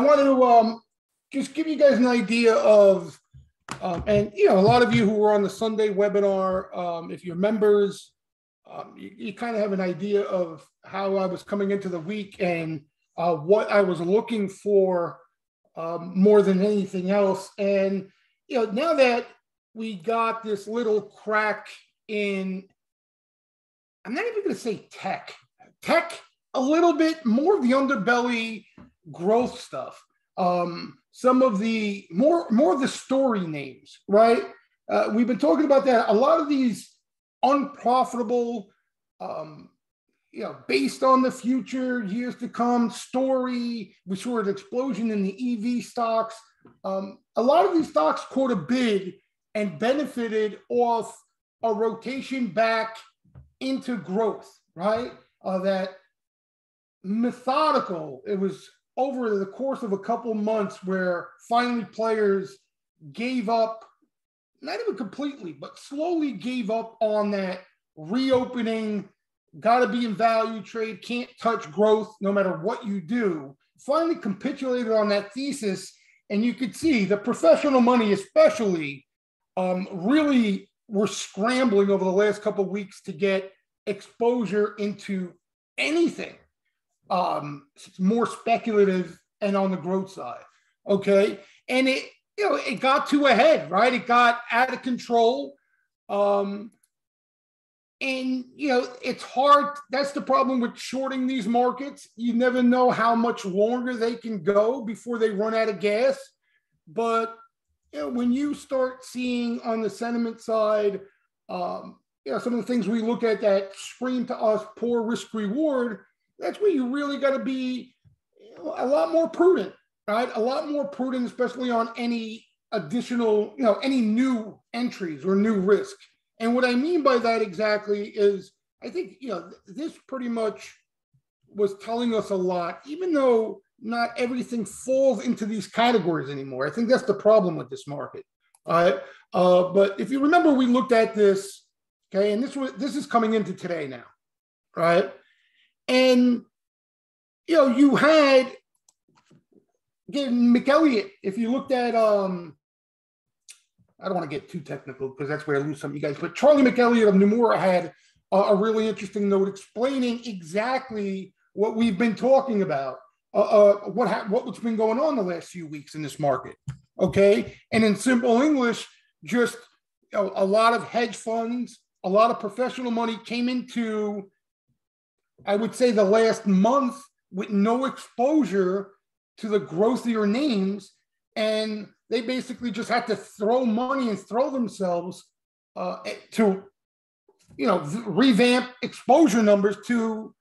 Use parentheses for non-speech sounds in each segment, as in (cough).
wanted to um, just give you guys an idea of, um, and you know, a lot of you who were on the Sunday webinar, um, if you're members, um, you, you kind of have an idea of how I was coming into the week and uh, what I was looking for um, more than anything else. And you know, now that we got this little crack in, I'm not even going to say tech, tech a little bit more of the underbelly growth stuff. Um, some of the more more of the story names, right? Uh, we've been talking about that. A lot of these unprofitable, um, you know, based on the future, years to come story. We saw an explosion in the EV stocks. Um, a lot of these stocks caught a bid and benefited off a rotation back into growth, right? Uh, that methodical. It was over the course of a couple months where finally players gave up, not even completely, but slowly gave up on that reopening, got to be in value trade, can't touch growth no matter what you do. Finally capitulated on that thesis. And you could see the professional money, especially, um, really were scrambling over the last couple weeks to get exposure into anything um, more speculative and on the growth side. Okay. And it, you know, it got too ahead, right? It got out of control. Um, and, you know, it's hard. That's the problem with shorting these markets. You never know how much longer they can go before they run out of gas. But, you know, when you start seeing on the sentiment side, um, you know, some of the things we look at that scream to us poor risk reward, that's where you really got to be a lot more prudent, right? A lot more prudent, especially on any additional, you know, any new entries or new risk. And what I mean by that exactly is I think, you know, this pretty much was telling us a lot, even though not everything falls into these categories anymore. I think that's the problem with this market. All right. Uh, but if you remember, we looked at this, okay, and this was this is coming into today now, right? And you know, you had again McElligott. If you looked at um, I don't want to get too technical because that's where I lose some of you guys. But Charlie McElligott of Nomura had a, a really interesting note explaining exactly what we've been talking about. Uh, uh, what ha- what's been going on the last few weeks in this market? Okay, and in simple English, just you know, a lot of hedge funds, a lot of professional money came into I would say the last month with no exposure to the growthier names. And they basically just had to throw money and throw themselves uh, to, you know, revamp exposure numbers to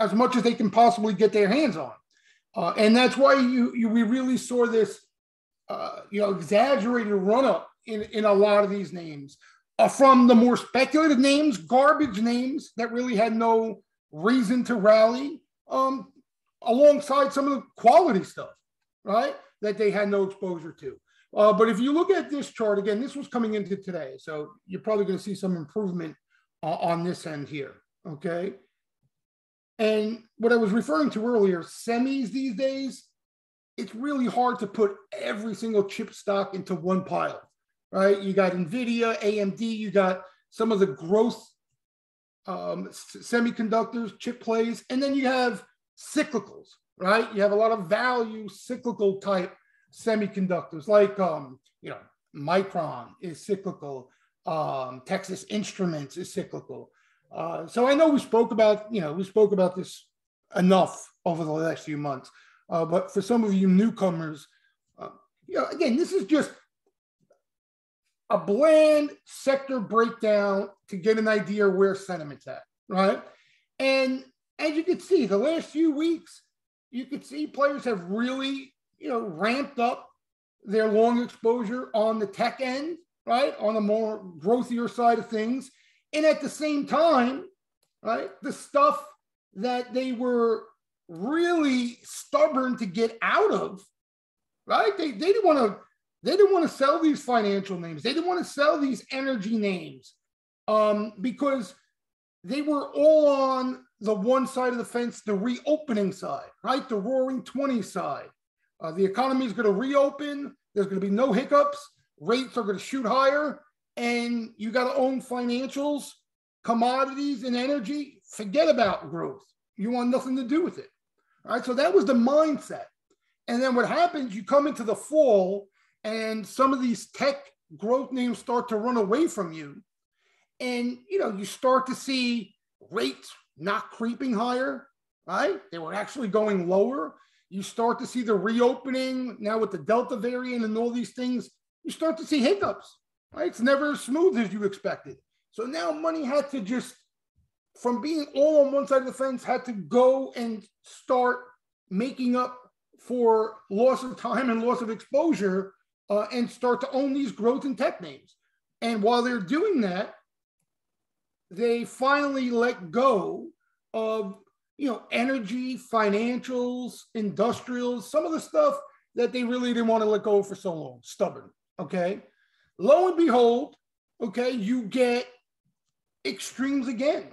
as much as they can possibly get their hands on. Uh, and that's why you, you we really saw this, uh, you know, exaggerated run up in, in a lot of these names. Uh, from the more speculative names, garbage names that really had no reason to rally um, alongside some of the quality stuff, right? That they had no exposure to. Uh, but if you look at this chart again, this was coming into today. So you're probably going to see some improvement uh, on this end here. Okay. And what I was referring to earlier, semis these days, it's really hard to put every single chip stock into one pile, right? You got NVIDIA, AMD, you got some of the growth um, semiconductors, chip plays, and then you have cyclicals, right? You have a lot of value cyclical type semiconductors, like um, you know, Micron is cyclical, um, Texas Instruments is cyclical. Uh, so I know we spoke about, you know, we spoke about this enough over the last few months. Uh, but for some of you newcomers, uh, you know, again, this is just a bland sector breakdown to get an idea where sentiment's at, right? And as you can see, the last few weeks, you could see players have really, you know, ramped up their long exposure on the tech end, right? On the more growthier side of things. And at the same time, right, the stuff that they were really stubborn to get out of, right? They, they didn't want to they didn't want to sell these financial names. They didn't want to sell these energy names um, because they were all on the one side of the fence, the reopening side, right? The roaring 20 side. Uh, the economy is going to reopen. There's going to be no hiccups. Rates are going to shoot higher. And you got to own financials, commodities, and energy. Forget about growth. You want nothing to do with it. All right. So that was the mindset. And then what happens, you come into the fall, and some of these tech growth names start to run away from you. And you know, you start to see rates not creeping higher, right? They were actually going lower. You start to see the reopening now with the Delta variant and all these things. You start to see hiccups, right? It's never as smooth as you expected. So now money had to just, from being all on one side of the fence, had to go and start making up for loss of time and loss of exposure uh, and start to own these growth and tech names. And while they're doing that, they finally let go of you know energy, financials, industrials, some of the stuff that they really didn't want to let go for so long. Stubborn. Okay. Lo and behold, okay, you get extremes again.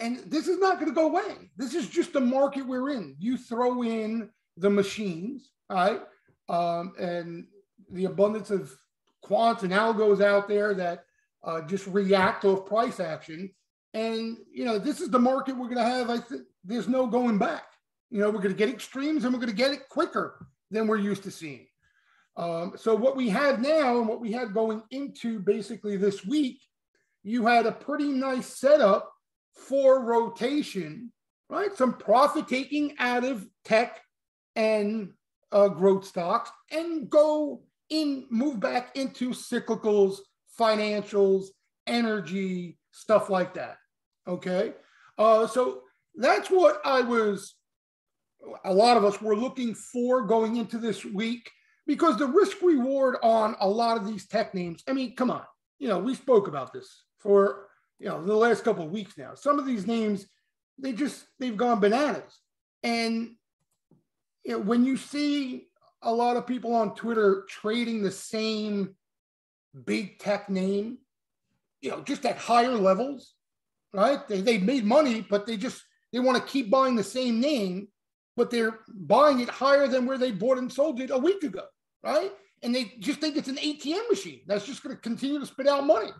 And this is not going to go away. This is just the market we're in. You throw in the machines, right? Um, and the abundance of quants and algos out there that uh, just react off price action. And you know, this is the market we're going to have. I think there's no going back. You know, we're going to get extremes, and we're going to get it quicker than we're used to seeing. Um, so what we have now, and what we had going into basically this week, you had a pretty nice setup for rotation, right? Some profit taking out of tech and uh, growth stocks, and go in move back into cyclicals, financials, energy, stuff like that. Okay. Uh, so that's what I was, a lot of us were looking for going into this week because the risk reward on a lot of these tech names, I mean, come on, you know, we spoke about this for, you know, the last couple of weeks now. Some of these names, they just, they've gone bananas. And you know, when you see a lot of people on Twitter trading the same big tech name, you know, just at higher levels, right? They, they made money, but they just they want to keep buying the same name, but they're buying it higher than where they bought and sold it a week ago, right? And they just think it's an ATM machine that's just going to continue to spit out money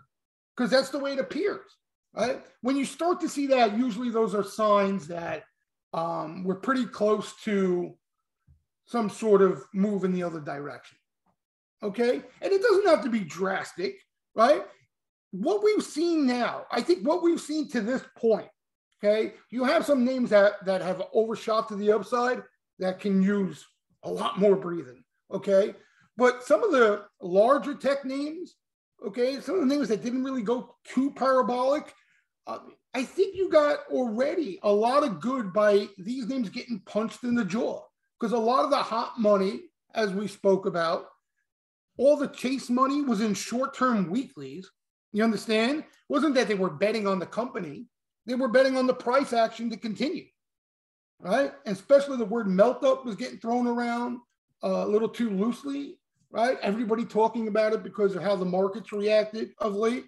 because that's the way it appears, right? When you start to see that, usually those are signs that um, we're pretty close to some sort of move in the other direction. Okay. And it doesn't have to be drastic, right? What we've seen now, I think what we've seen to this point, okay, you have some names that, that have overshot to the upside that can use a lot more breathing. Okay. But some of the larger tech names, okay, some of the names that didn't really go too parabolic, uh, I think you got already a lot of good by these names getting punched in the jaw because a lot of the hot money, as we spoke about, all the chase money was in short term weeklies. You understand? It wasn't that they were betting on the company, they were betting on the price action to continue. Right. And especially the word melt up was getting thrown around uh, a little too loosely. Right. Everybody talking about it because of how the markets reacted of late.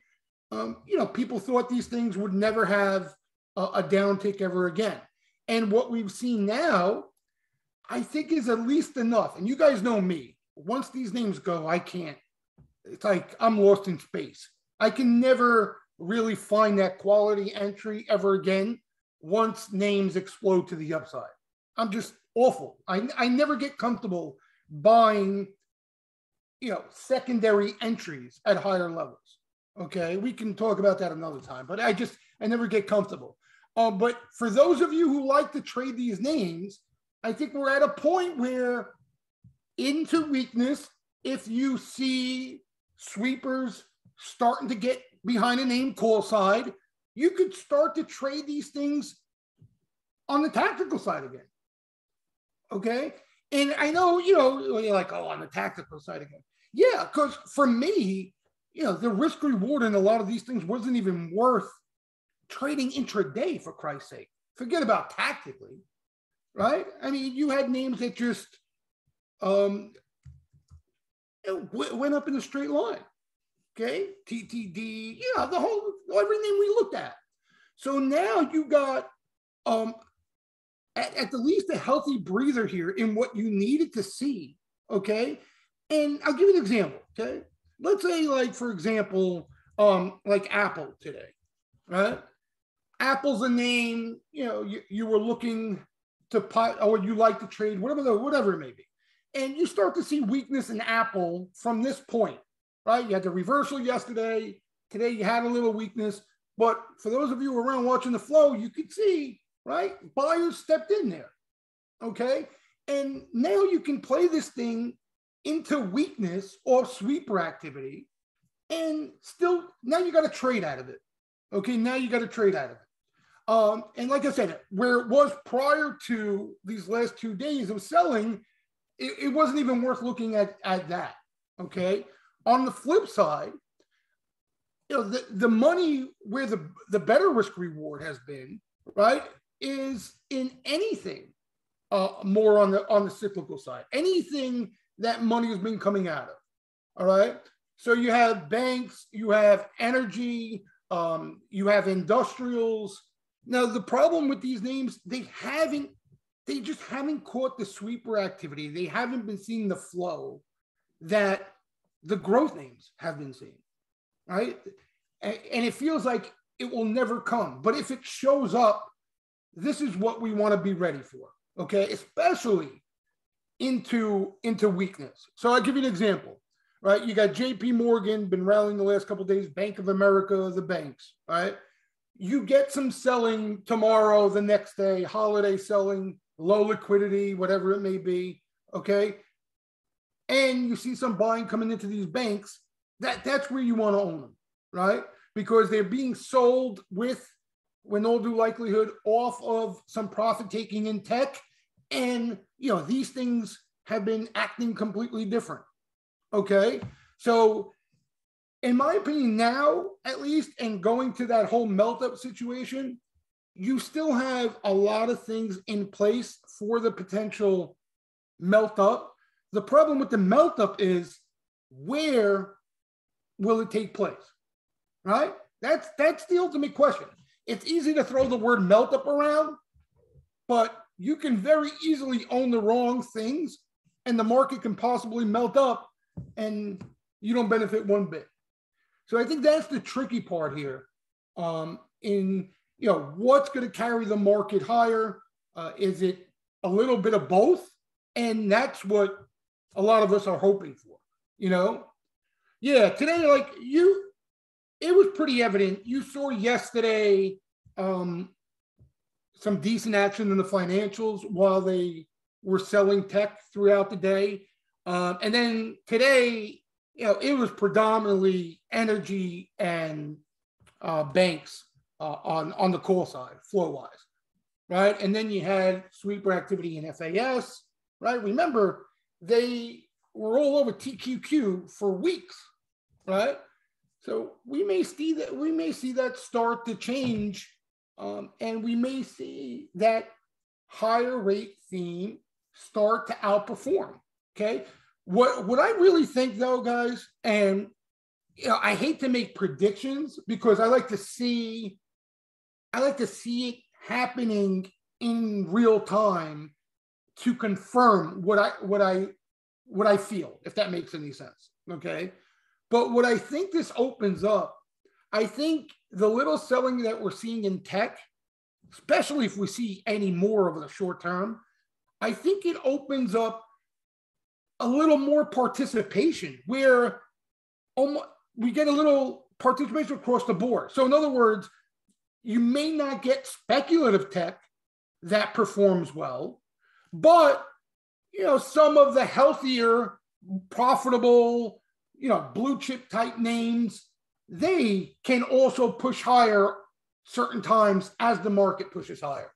Um, you know, people thought these things would never have a, a downtick ever again. And what we've seen now I think is at least enough. And you guys know me. Once these names go, I can't. It's like I'm lost in space. I can never really find that quality entry ever again once names explode to the upside. I'm just awful. I, I never get comfortable buying, you know, secondary entries at higher levels. Okay, we can talk about that another time, but I just I never get comfortable. Uh, but for those of you who like to trade these names, I think we're at a point where into weakness, if you see sweepers starting to get behind a name call side, you could start to trade these things on the tactical side again. Okay. And I know, you know, you're like, oh, on the tactical side again. Yeah, because for me, you know, the risk reward in a lot of these things wasn't even worth trading intraday for Christ's sake. Forget about tactically right? I mean, you had names that just um, went up in a straight line. Okay, TTD, yeah, the whole everything we looked at. So now you got um, at, at the least a healthy breather here in what you needed to see Okay. And I'll give you an example. Okay. Let's say, like, for example, um, like Apple today, right? Apple's a name, you know, you, you were looking to put or you like to trade, whatever the whatever it may be. And you start to see weakness in Apple from this point, right? You had the reversal yesterday. Today you had a little weakness. But for those of you around watching the flow, you could see, right? Buyers stepped in there. Okay. And now you can play this thing into weakness or sweeper activity and still now you got to trade out of it. Okay. Now you got to trade out of it. Um, and like I said, where it was prior to these last two days of selling, it, it wasn't even worth looking at, at that. Okay. On the flip side, you know, the, the money where the, the better risk reward has been, right, is in anything uh, more on the on the cyclical side. Anything that money has been coming out of. All right. So you have banks, you have energy, um, you have industrials, now, the problem with these names, they haven't, they just haven't caught the sweeper activity. They haven't been seeing the flow that the growth names have been seeing, right? And, it feels like it will never come. But if it shows up, this is what we want to be ready for, okay? Especially into into weakness. So I'll give you an example, right? You got J.P. Morgan been rallying the last couple days, Bank of America, the banks, right? You get some selling tomorrow, the next day, holiday selling, low liquidity, whatever it may be. Okay. And you see some buying coming into these banks, that, that's where you want to own them, right? Because they're being sold with, with all due likelihood, off of some profit taking in tech. And, you know, these things have been acting completely different. Okay. So in my opinion, now at least, and going to that whole melt up situation, you still have a lot of things in place for the potential melt up. The problem with the melt up is where will it take place? Right? That's that's the ultimate question. It's easy to throw the word melt up around, but you can very easily own the wrong things and the market can possibly melt up and you don't benefit one bit. So I think that's the tricky part here. Um, in you know what's going to carry the market higher? Uh, is it a little bit of both? And that's what a lot of us are hoping for. You know, yeah. Today, like you, it was pretty evident. You saw yesterday um, some decent action in the financials while they were selling tech throughout the day. Um, and then today, you know, it was predominantly energy and uh, banks uh, on on the coal side, floor wise, right? And then you had sweeper activity in FAS, right? Remember, they were all over TQQQ for weeks, right? So we may see that we may see that start to change, um, and we may see that higher rate theme start to outperform. Okay, what what I really think though, guys, and you know, I hate to make predictions because I like to see I like to see it happening in real time to confirm what I what I what I feel, if that makes any sense. Okay. But what I think this opens up, I think the little selling that we're seeing in tech, especially if we see any more over the short term, I think it opens up a little more participation where almost, we get a little participation across the board. So, in other words, you may not get speculative tech that performs well, but you know some of the healthier, profitable, you know blue chip type names they can also push higher certain times as the market pushes higher.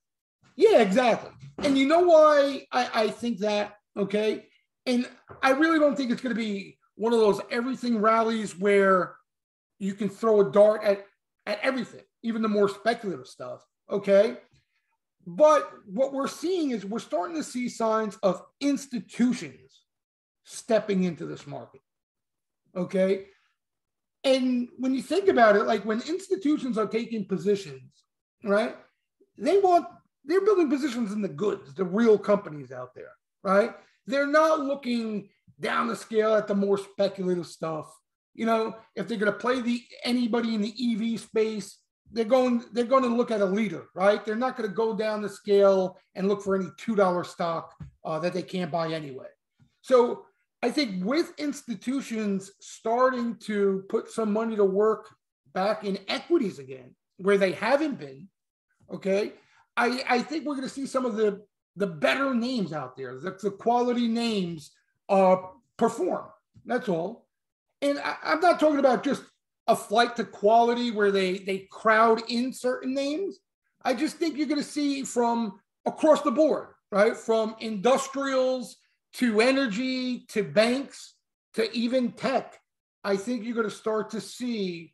Yeah, exactly. And you know why I, I think that? Okay, and I really don't think it's going to be one of those everything rallies where you can throw a dart at, at everything, even the more speculative stuff. Okay. But what we're seeing is we're starting to see signs of institutions stepping into this market. Okay. And when you think about it, like when institutions are taking positions, right, they want, they're building positions in the goods, the real companies out there, right? They're not looking down the scale at the more speculative stuff. You know, if they're going to play the anybody in the EV space, they're going they're going to look at a leader, right? They're not going to go down the scale and look for any two dollar stock uh, that they can't buy anyway. So I think with institutions starting to put some money to work back in equities again, where they haven't been, okay, I, I think we're going to see some of the the better names out there, the, the quality names uh, perform. That's all. And I, I'm not talking about just a flight to quality where they they crowd in certain names. I just think you're going to see from across the board, right? From industrials to energy to banks to even tech. I think you're going to start to see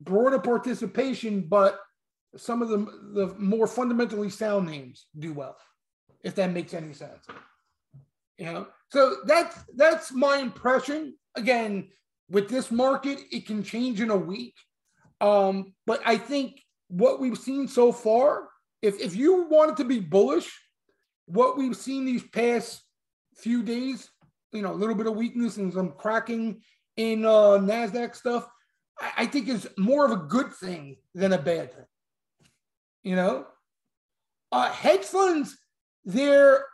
broader participation, but some of the, the more fundamentally sound names do well, if that makes any sense. You know, so that's that's my impression. Again, with this market, it can change in a week. Um, but I think what we've seen so far, if if you wanted to be bullish, what we've seen these past few days, you know, a little bit of weakness and some cracking in uh, Nasdaq stuff, I, I think is more of a good thing than a bad thing. You know, uh, hedge funds, their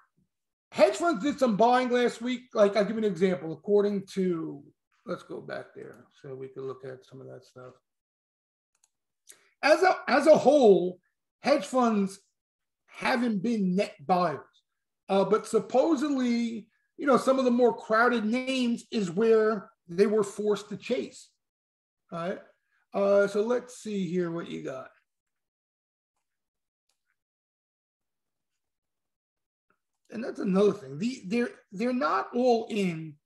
hedge funds did some buying last week. Like I'll give you an example. According to, let's go back there so we can look at some of that stuff. As a as a whole, hedge funds haven't been net buyers, uh, but supposedly, you know, some of the more crowded names is where they were forced to chase. All right. Uh, so let's see here what you got. And that's another thing. The, they're they're not all in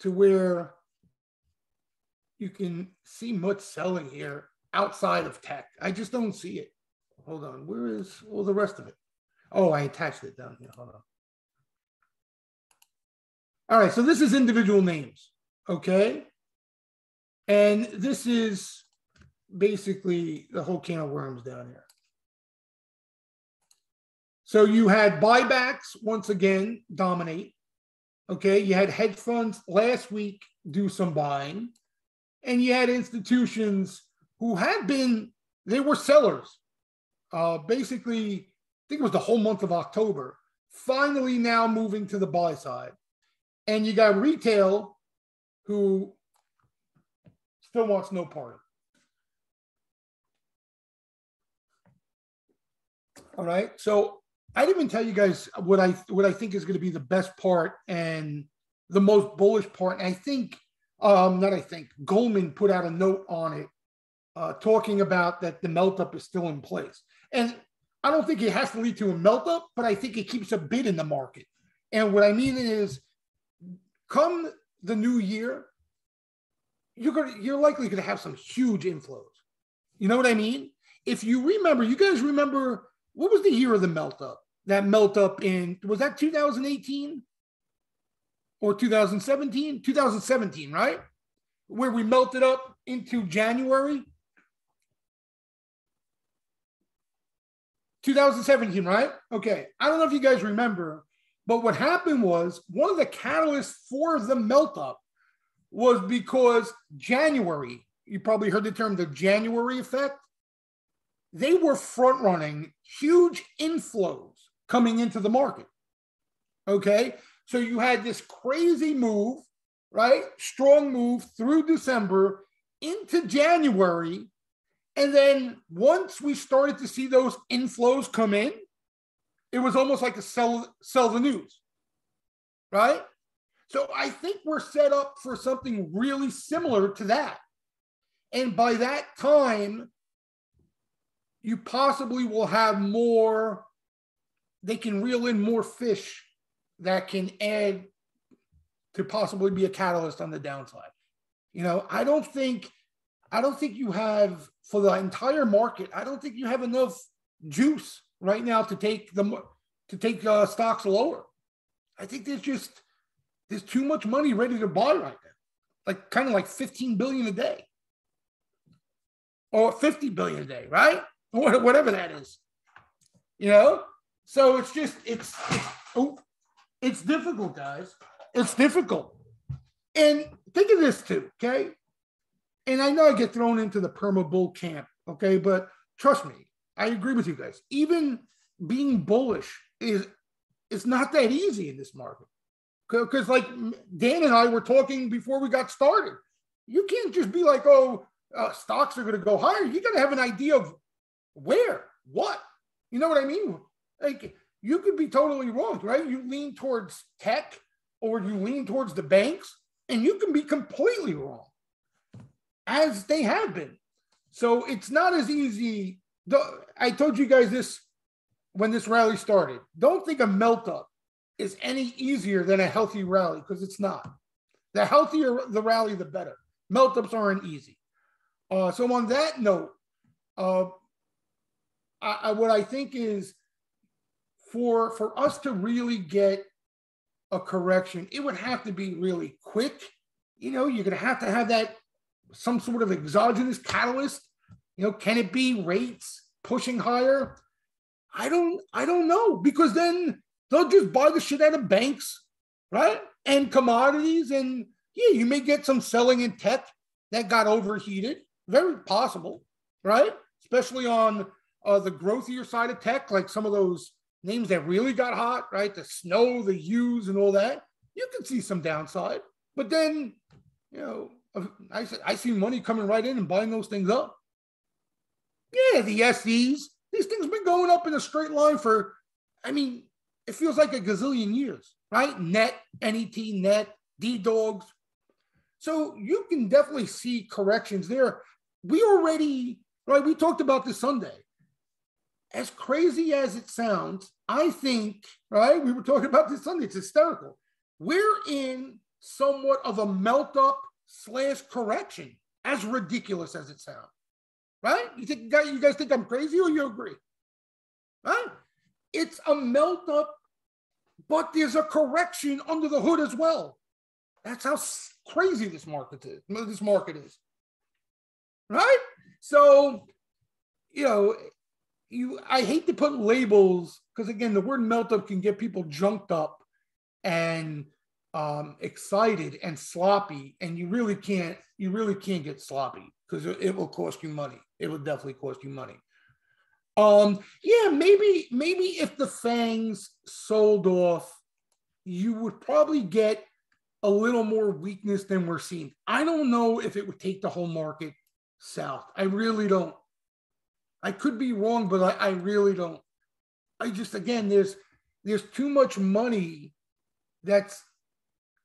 to where you can see much selling here outside of tech. I just don't see it. Hold on, where is all the rest of it? Oh, I attached it down here. Hold on. All right, so this is individual names, okay? And this is basically the whole can of worms down here. So you had buybacks once again dominate. Okay. You had hedge funds last week do some buying, and you had institutions who had been, they were sellers. Uh, basically, I think it was the whole month of October, finally now moving to the buy side. And you got retail who still wants no part of it. All right. So I didn't even tell you guys what I what I think is going to be the best part and the most bullish part. I think, um, not I think, Goldman put out a note on it, uh, talking about that the melt up is still in place. And I don't think it has to lead to a melt up, but I think it keeps a bid in the market. And what I mean is, come the new year, you're gonna you're likely going to have some huge inflows. You know what I mean? If you remember, you guys remember what was the year of the melt up? That melt up in was that 2018 or 2017? 2017, right? Where we melted up into January. 2017, right? Okay. I don't know if you guys remember, but what happened was one of the catalysts for the melt up was because January, you probably heard the term the January effect. They were front running huge inflows coming into the market. Okay. So you had this crazy move, right? Strong move through December into January. And then once we started to see those inflows come in, it was almost like a sell, sell the news, right? So I think we're set up for something really similar to that. And by that time, you possibly will have more they can reel in more fish that can add to possibly be a catalyst on the downside. You know, I don't think I don't think you have for the entire market. I don't think you have enough juice right now to take the to take uh, stocks lower. I think there's just there's too much money ready to buy right now, like kind of like 15 billion a day or 50 billion a day, right? (laughs) Whatever that is, you know. So it's just it's it's, oh, it's difficult, guys. It's difficult. And think of this too, okay? And I know I get thrown into the perma bull camp, okay? But trust me, I agree with you guys. Even being bullish is it's not that easy in this market. Because like Dan and I were talking before we got started, you can't just be like, oh, uh, stocks are going to go higher. You got to have an idea of where, what. You know what I mean? Like you could be totally wrong, right? You lean towards tech or you lean towards the banks, and you can be completely wrong, as they have been. So it's not as easy. I told you guys this when this rally started. Don't think a melt up is any easier than a healthy rally because it's not. The healthier the rally, the better. Melt ups aren't easy. Uh, so on that note, uh, I, I, what I think is for for us to really get a correction, it would have to be really quick. You know, you're going to have to have that some sort of exogenous catalyst. You know, can it be rates pushing higher? I don't I don't know because then they'll just buy the shit out of banks, right? And commodities and yeah, you may get some selling in tech that got overheated. Very possible, right? Especially on uh, the growthier side of tech, like some of those names that really got hot, right? The snow, the U's, and all that. You can see some downside, but then, you know, uh, I I see money coming right in and buying those things up. Yeah, the SEs, these things been going up in a straight line for, I mean, it feels like a gazillion years, right? Net, NET, net, D dogs. So you can definitely see corrections there. We already, right? We talked about this Sunday. As crazy as it sounds, I think, right? We were talking about this Sunday. It's hysterical. We're in somewhat of a melt up slash correction, as ridiculous as it sounds. Right? You think you guys think I'm crazy or you agree? Right? It's a melt up, but there's a correction under the hood as well. That's how crazy this market is. This market is. Right? So, you know, you I hate to put labels because again, the word melt up can get people junked up and um, excited and sloppy, and you really can't you really can't get sloppy because it, will cost you money. It will definitely cost you money. Um, yeah, maybe maybe if the fangs sold off, you would probably get a little more weakness than we're seeing. I don't know if it would take the whole market south. I really don't. I could be wrong, but I, I really don't. I just again, there's there's too much money that's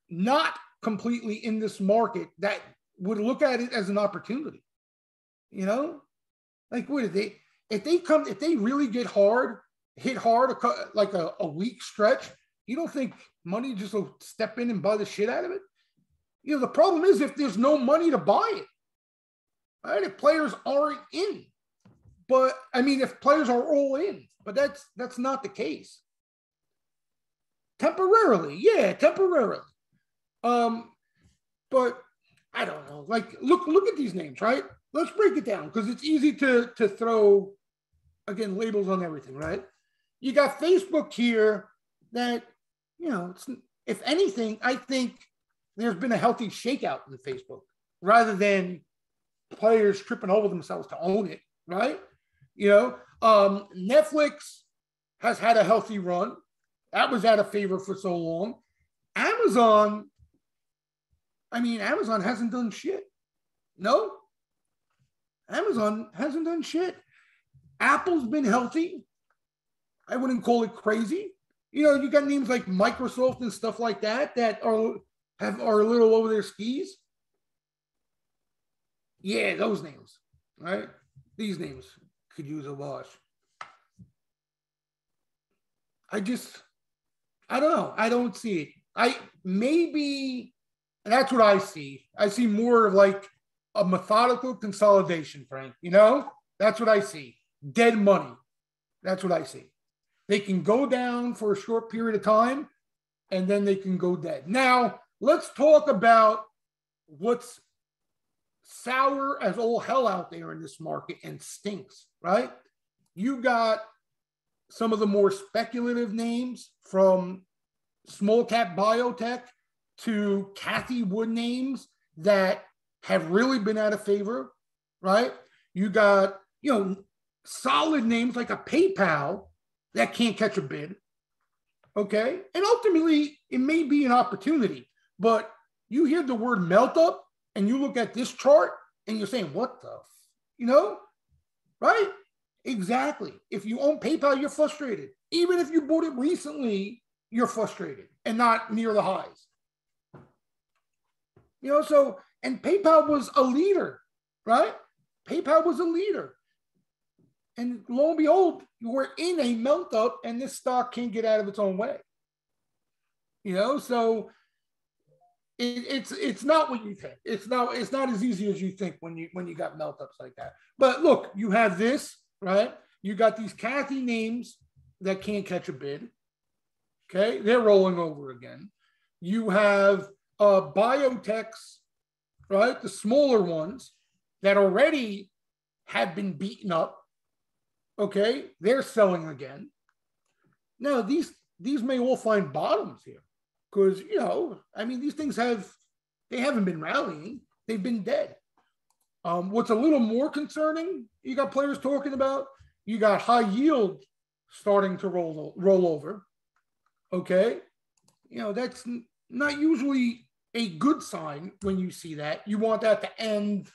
not completely in this market that would look at it as an opportunity. You know, like what if they if they come if they really get hard, hit hard like a, a week stretch, you don't think money just will step in and buy the shit out of it? You know, the problem is if there's no money to buy it, right? If players aren't in, but I mean, if players are all in, but that's that's not the case. Temporarily, yeah, temporarily. Um, but I don't know. Like, look, look at these names, right? Let's break it down because it's easy to to throw again labels on everything, right? You got Facebook here that you know, if anything, I think there's been a healthy shakeout in Facebook rather than players tripping over themselves to own it, right? You know, um, Netflix has had a healthy run. That was out of favor for so long. Amazon I mean, Amazon hasn't done shit. No, Amazon hasn't done shit. Apple's been healthy. I wouldn't call it crazy. You know, you got names like Microsoft and stuff like that that are have are a little over their skis. Yeah, those names, right? These names could use a wash. I just, I don't know. I don't see it. I maybe that's what I see. I see more of like a methodical consolidation, Frank. You know, that's what I see. Dead money. That's what I see. They can go down for a short period of time and then they can go dead. Now, let's talk about what's sour as all hell out there in this market and stinks, right? You got some of the more speculative names from small cap biotech to Cathie Wood names that have really been out of favor, right? You got, you know, solid names like a PayPal that can't catch a bid. Okay. And ultimately, it may be an opportunity, but you hear the word melt up and you look at this chart and you're saying, what the, you know, right? Exactly. If you own PayPal, you're frustrated. Even if you bought it recently, you're frustrated and not near the highs. You know, so, and PayPal was a leader, right? PayPal was a leader. And lo and behold, we're in a melt up and this stock can't get out of its own way. You know, so it, it's it's not what you think. It's not it's not as easy as you think when you when you got melt ups like that. But look, you have this, right? You got these Cathie names that can't catch a bid. Okay, they're rolling over again. You have uh, biotechs, right? The smaller ones that already have been beaten up Okay, they're selling again. Now these these may all find bottoms here because you know I mean these things have they haven't been rallying; they've been dead. Um, what's a little more concerning? You got players talking about you got high yield starting to roll roll over. Okay, you know that's not usually a good sign when you see that. You want that to end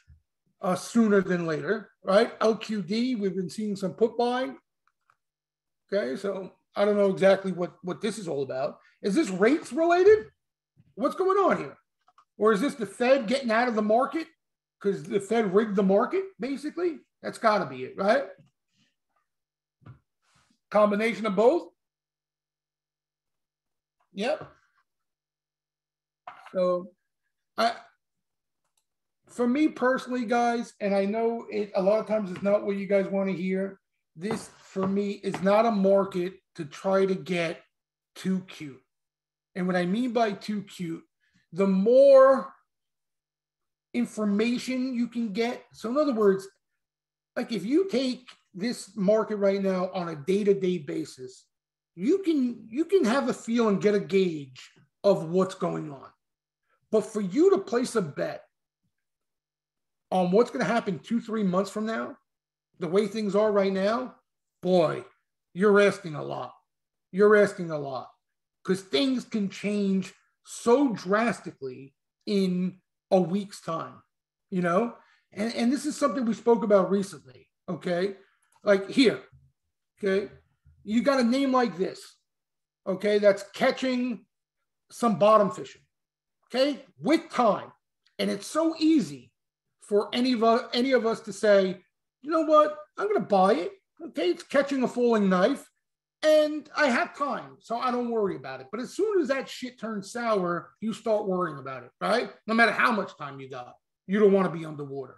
uh, sooner than later, right? LQD, we've been seeing some put buying. Okay, so I don't know exactly what, what this is all about. Is this rates related? What's going on here? Or is this the Fed getting out of the market because the Fed rigged the market, basically? That's got to be it, right? Combination of both? Yep. So I for me personally, guys, and I know it a lot of times it's not what you guys want to hear. This for me is not a market to try to get too cute. And what I mean by too cute, the more information you can get. So, in other words, like if you take this market right now on a day-to-day basis, you can you can have a feel and get a gauge of what's going on. But for you to place a bet on what's going to happen two, three months from now, the way things are right now, boy, you're asking a lot. You're asking a lot because things can change so drastically in a week's time, you know? And, and this is something we spoke about recently, okay? Like here, okay? You got a name like this, okay? That's catching some bottom fishing, okay? With time. And it's so easy for any of us, any of us to say, you know what, I'm going to buy it. Okay, it's catching a falling knife, and I have time, so I don't worry about it. But as soon as that shit turns sour, you start worrying about it, right? No matter how much time you got, you don't want to be underwater.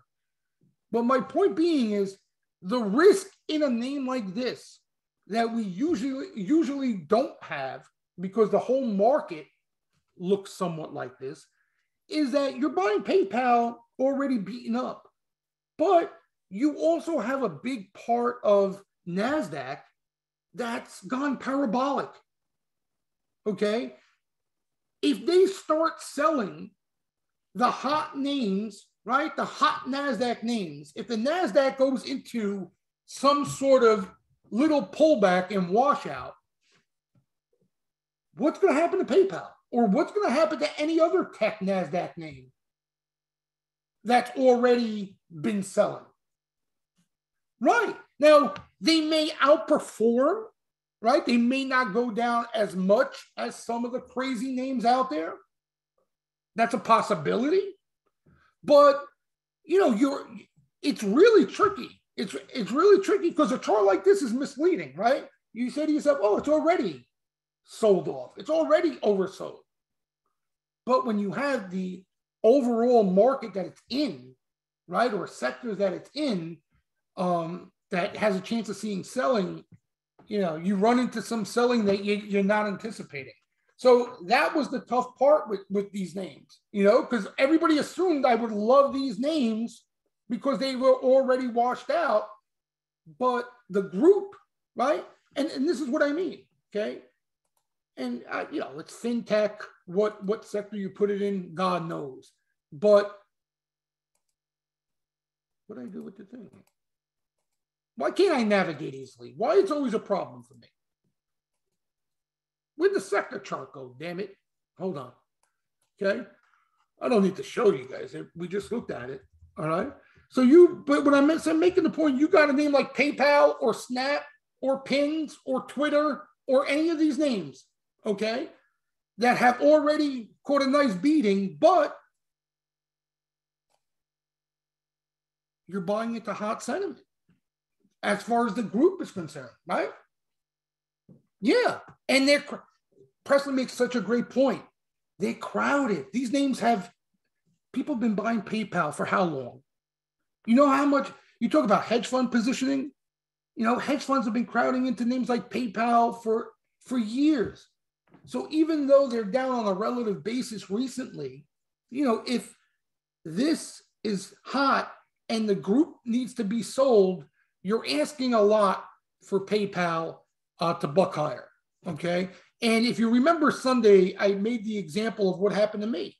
But my point being is the risk in a name like this that we usually usually don't have because the whole market looks somewhat like this is that you're buying PayPal already beaten up. But you also have a big part of NASDAQ that's gone parabolic. Okay. If they start selling the hot names, right? The hot NASDAQ names, if the NASDAQ goes into some sort of little pullback and washout, what's going to happen to PayPal? Or what's going to happen to any other tech NASDAQ name? that's already been selling. Right. Now, they may outperform, right? They may not go down as much as some of the crazy names out there. That's a possibility. But, you know, you're it's really tricky. It's it's really tricky because a chart like this is misleading, right? You say to yourself, oh, it's already sold off. It's already oversold. But when you have the overall market that it's in, right, or sectors that it's in, um, that has a chance of seeing selling, you know, you run into some selling that you, you're not anticipating. So that was the tough part with, with these names, you know, because everybody assumed I would love these names because they were already washed out. But the group, right? And, and this is what I mean, okay? and uh, you know, it's fintech. What what sector you put it in, God knows. But what do I do with the thing? Why can't I navigate easily? Why it's always a problem for me? Where'd the sector chart go? Damn it! Hold on. Okay, I don't need to show you guys. We just looked at it. All right. So you, but when I'm, I'm making the point, you got a name like PayPal or Snap or Pins or Twitter or any of these names, okay, that have already caught a nice beating, but you're buying into hot sentiment as far as the group is concerned, right? Yeah. And they're, Presley makes such a great point. They're crowded. These names have, people have been buying PayPal for how long? You know how much you talk about hedge fund positioning? You know, hedge funds have been crowding into names like PayPal for, for years. So even though they're down on a relative basis recently, you know, if this is hot and the group needs to be sold, you're asking a lot for PayPal uh, to buck higher. Okay. And if you remember Sunday, I made the example of what happened to me.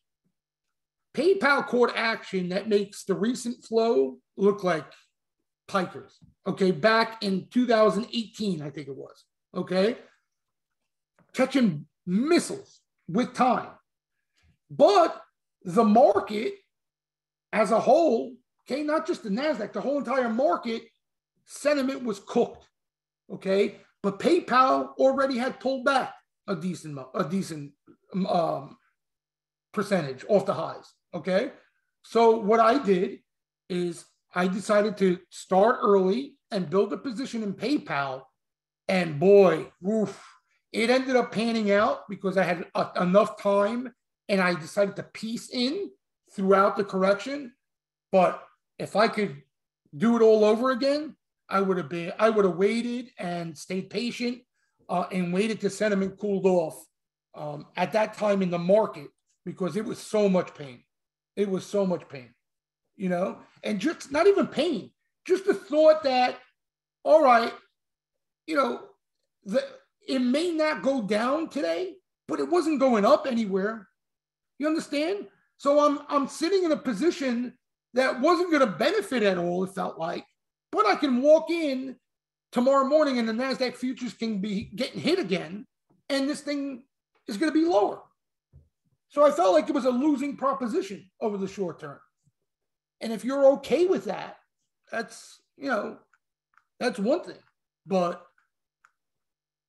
PayPal court action that makes the recent flow look like pikers. Okay, back in 2018, I think it was. Okay, catching missiles with time. But the market as a whole, okay, not just the NASDAQ, the whole entire market sentiment was cooked. Okay, but PayPal already had pulled back a decent, a decent um, percentage off the highs. Okay. So what I did is I decided to start early and build a position in PayPal. And boy, oof, it ended up panning out because I had a, enough time and I decided to piece in throughout the correction. But if I could do it all over again, I would have been, I would have waited and stayed patient uh, and waited till sentiment cooled off um, at that time in the market because it was so much pain. It was so much pain, you know, and just not even pain, just the thought that, all right, you know, the, it may not go down today, but it wasn't going up anywhere. You understand? So I'm I'm sitting in a position that wasn't going to benefit at all. It felt like, but I can walk in tomorrow morning and the Nasdaq futures can be getting hit again, and this thing is going to be lower. So I felt like it was a losing proposition over the short term. And if you're okay with that, that's, you know, that's one thing. But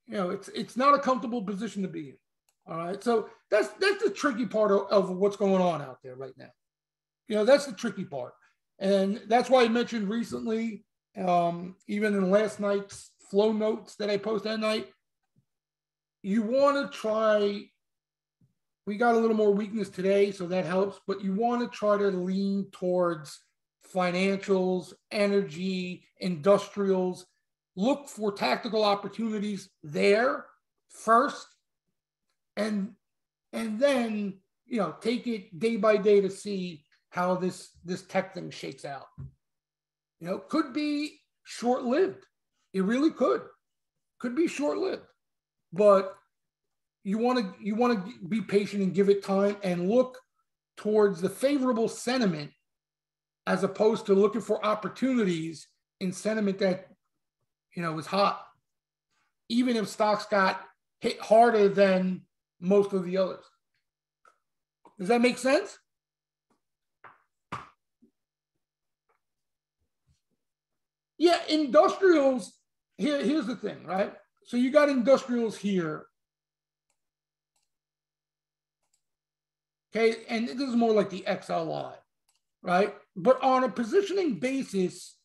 you know, it's it's not a comfortable position to be in. All right. So that's that's the tricky part of, of what's going on out there right now. You know, that's the tricky part. And that's why I mentioned recently, um, even in last night's flow notes that I posted that night, you want to try we got a little more weakness today, so that helps. But you want to try to lean towards financials, energy, industrials. Look for tactical opportunities there first, and and then you know take it day by day to see how this this tech thing shakes out. You know, could be short lived. It really could. Could be short lived, but you want to you want to be patient and give it time and look towards the favorable sentiment as opposed to looking for opportunities in sentiment that you know is hot even if stocks got hit harder than most of the others does that make sense yeah industrials here, here's the thing right so you got industrials here Okay, and this is more like the XLI, right? But on a positioning basis,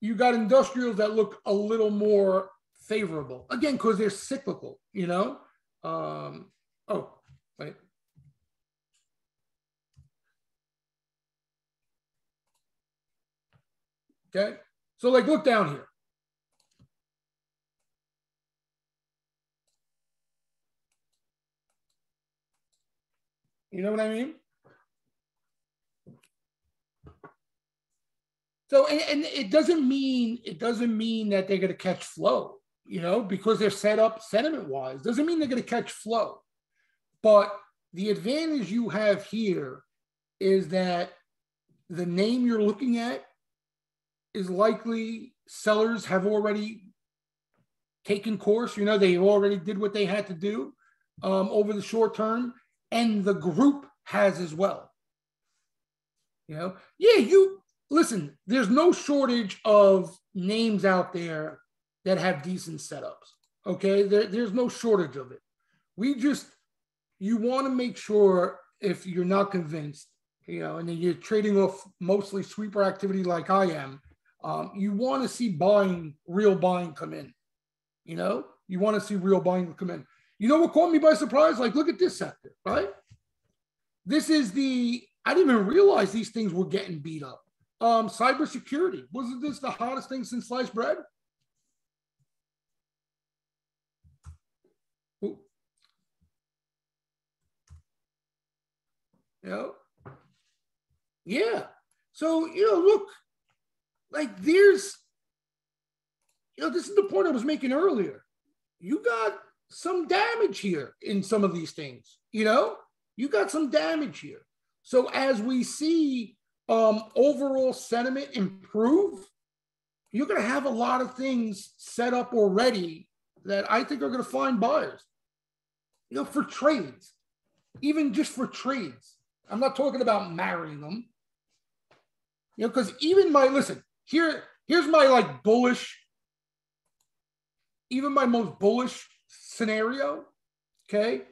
you got industrials that look a little more favorable. Again, because they're cyclical, you know? Um, oh, wait. Okay, so like look down here. You know what I mean? So, and, and it doesn't mean it doesn't mean that they're going to catch flow. you know, because they're set up sentiment wise. Doesn't mean they're going to catch flow. But the advantage you have here is that the name you're looking at is likely sellers have already taken course. You know, they already did what they had to do um, over the short term, and the group has as well. You know, yeah, you listen, there's no shortage of names out there that have decent setups. Okay. There, there's no shortage of it. We just, you want to make sure if you're not convinced, you know, and then you're trading off mostly sweeper activity like I am, um, you want to see buying, real buying come in. You know, you want to see real buying come in. You know what caught me by surprise? Like, look at this sector, right? This is the, I didn't even realize these things were getting beat up. Um, cybersecurity. Wasn't this the hottest thing since sliced bread? Know? Yeah. So, you know, look, like there's, you know, this is the point I was making earlier. You got some damage here in some of these things, you know? You got some damage here. So as we see um, overall sentiment improve, you're going to have a lot of things set up already that I think are going to find buyers. You know, for trades, even just for trades. I'm not talking about marrying them. You know, because even my listen here, here's my like bullish, even my most bullish scenario. Okay,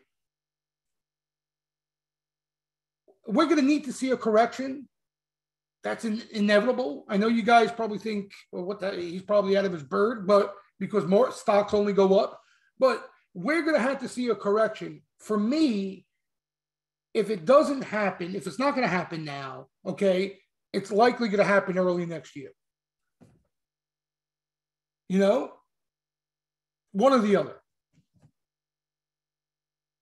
we're going to need to see a correction that's in, inevitable. I know you guys probably think, well, what the, he's probably out of his bird, but because more stocks only go up. But we're going to have to see a correction. For me, if it doesn't happen, if it's not going to happen now, okay, it's likely going to happen early next year. You know, one or the other.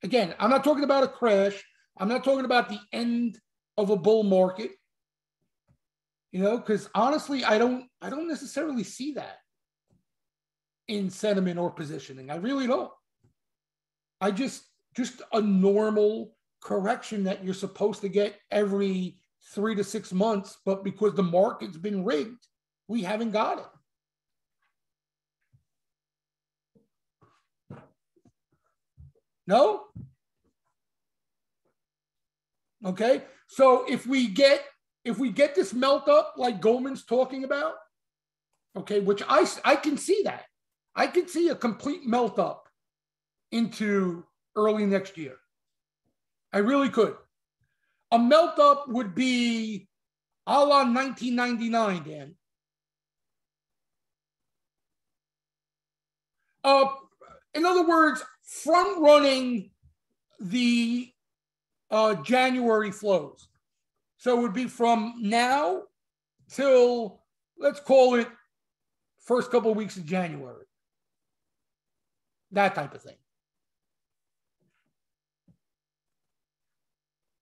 Again, I'm not talking about a crash. I'm not talking about the end of a bull market you know because honestly i don't i don't necessarily see that in sentiment or positioning i really don't i just just a normal correction that you're supposed to get every three to six months but because the market's been rigged we haven't got it no okay so if we get if we get this melt up like Goldman's talking about, okay, which I, I can see that. I can see a complete melt up into early next year. I really could. A melt up would be a la 1999, Dan. Uh, in other words, front running the uh, January flows. So it would be from now till, let's call it, first couple of weeks of January. That type of thing.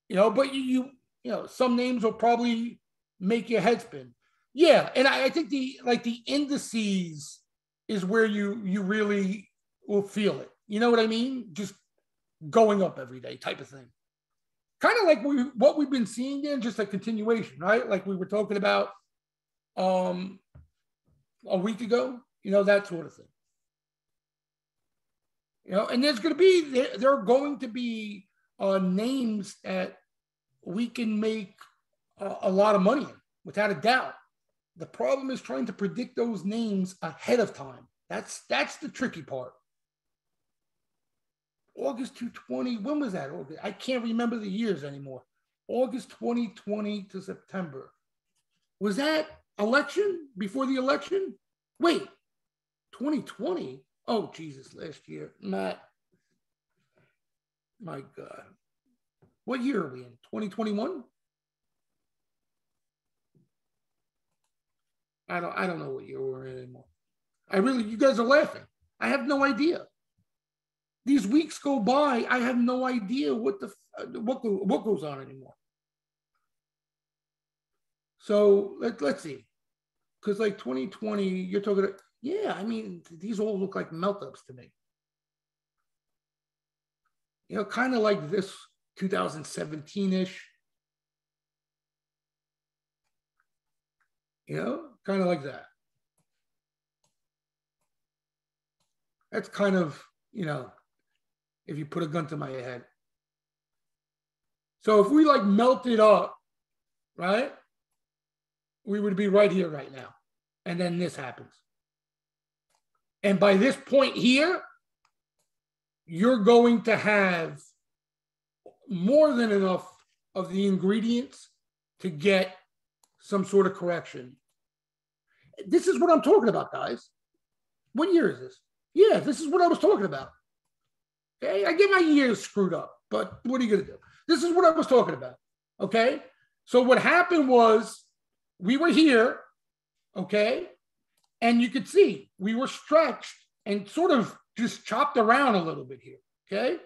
You know, but you, you, you know, some names will probably make your head spin. Yeah, and I, I think the like the indices is where you you really will feel it. You know what I mean? Just going up every day type of thing kind of like we, what we've been seeing in just a continuation, right? Like we were talking about um, a week ago, you know, that sort of thing. You know, and there's going to be there, there are going to be uh, names that we can make a, a lot of money in, without a doubt. The problem is trying to predict those names ahead of time. That's that's the tricky part. August 220. When was that? August? I can't remember the years anymore. August 2020 to September. Was that election before the election? Wait, 2020? Oh, Jesus, last year. Matt. My God. What year are we in? 2021? I don't I don't know what year we're in anymore. I really you guys are laughing. I have no idea these weeks go by, I have no idea what the what what goes on anymore. So let, let's see, because like 2020, you're talking Yeah, I mean, these all look like melt ups to me. You know, kind of like this 2017 ish. You know, kind of like that. That's kind of, you know, if you put a gun to my head. So if we like melted up, right, we would be right here right now. And then this happens. And by this point here, you're going to have more than enough of the ingredients to get some sort of correction. This is what I'm talking about, guys. What year is this? Yeah, this is what I was talking about. Okay, I get my years screwed up, but what are you going to do? This is what I was talking about. Okay, so what happened was we were here, okay, and you could see we were stretched and sort of just chopped around a little bit here. Okay.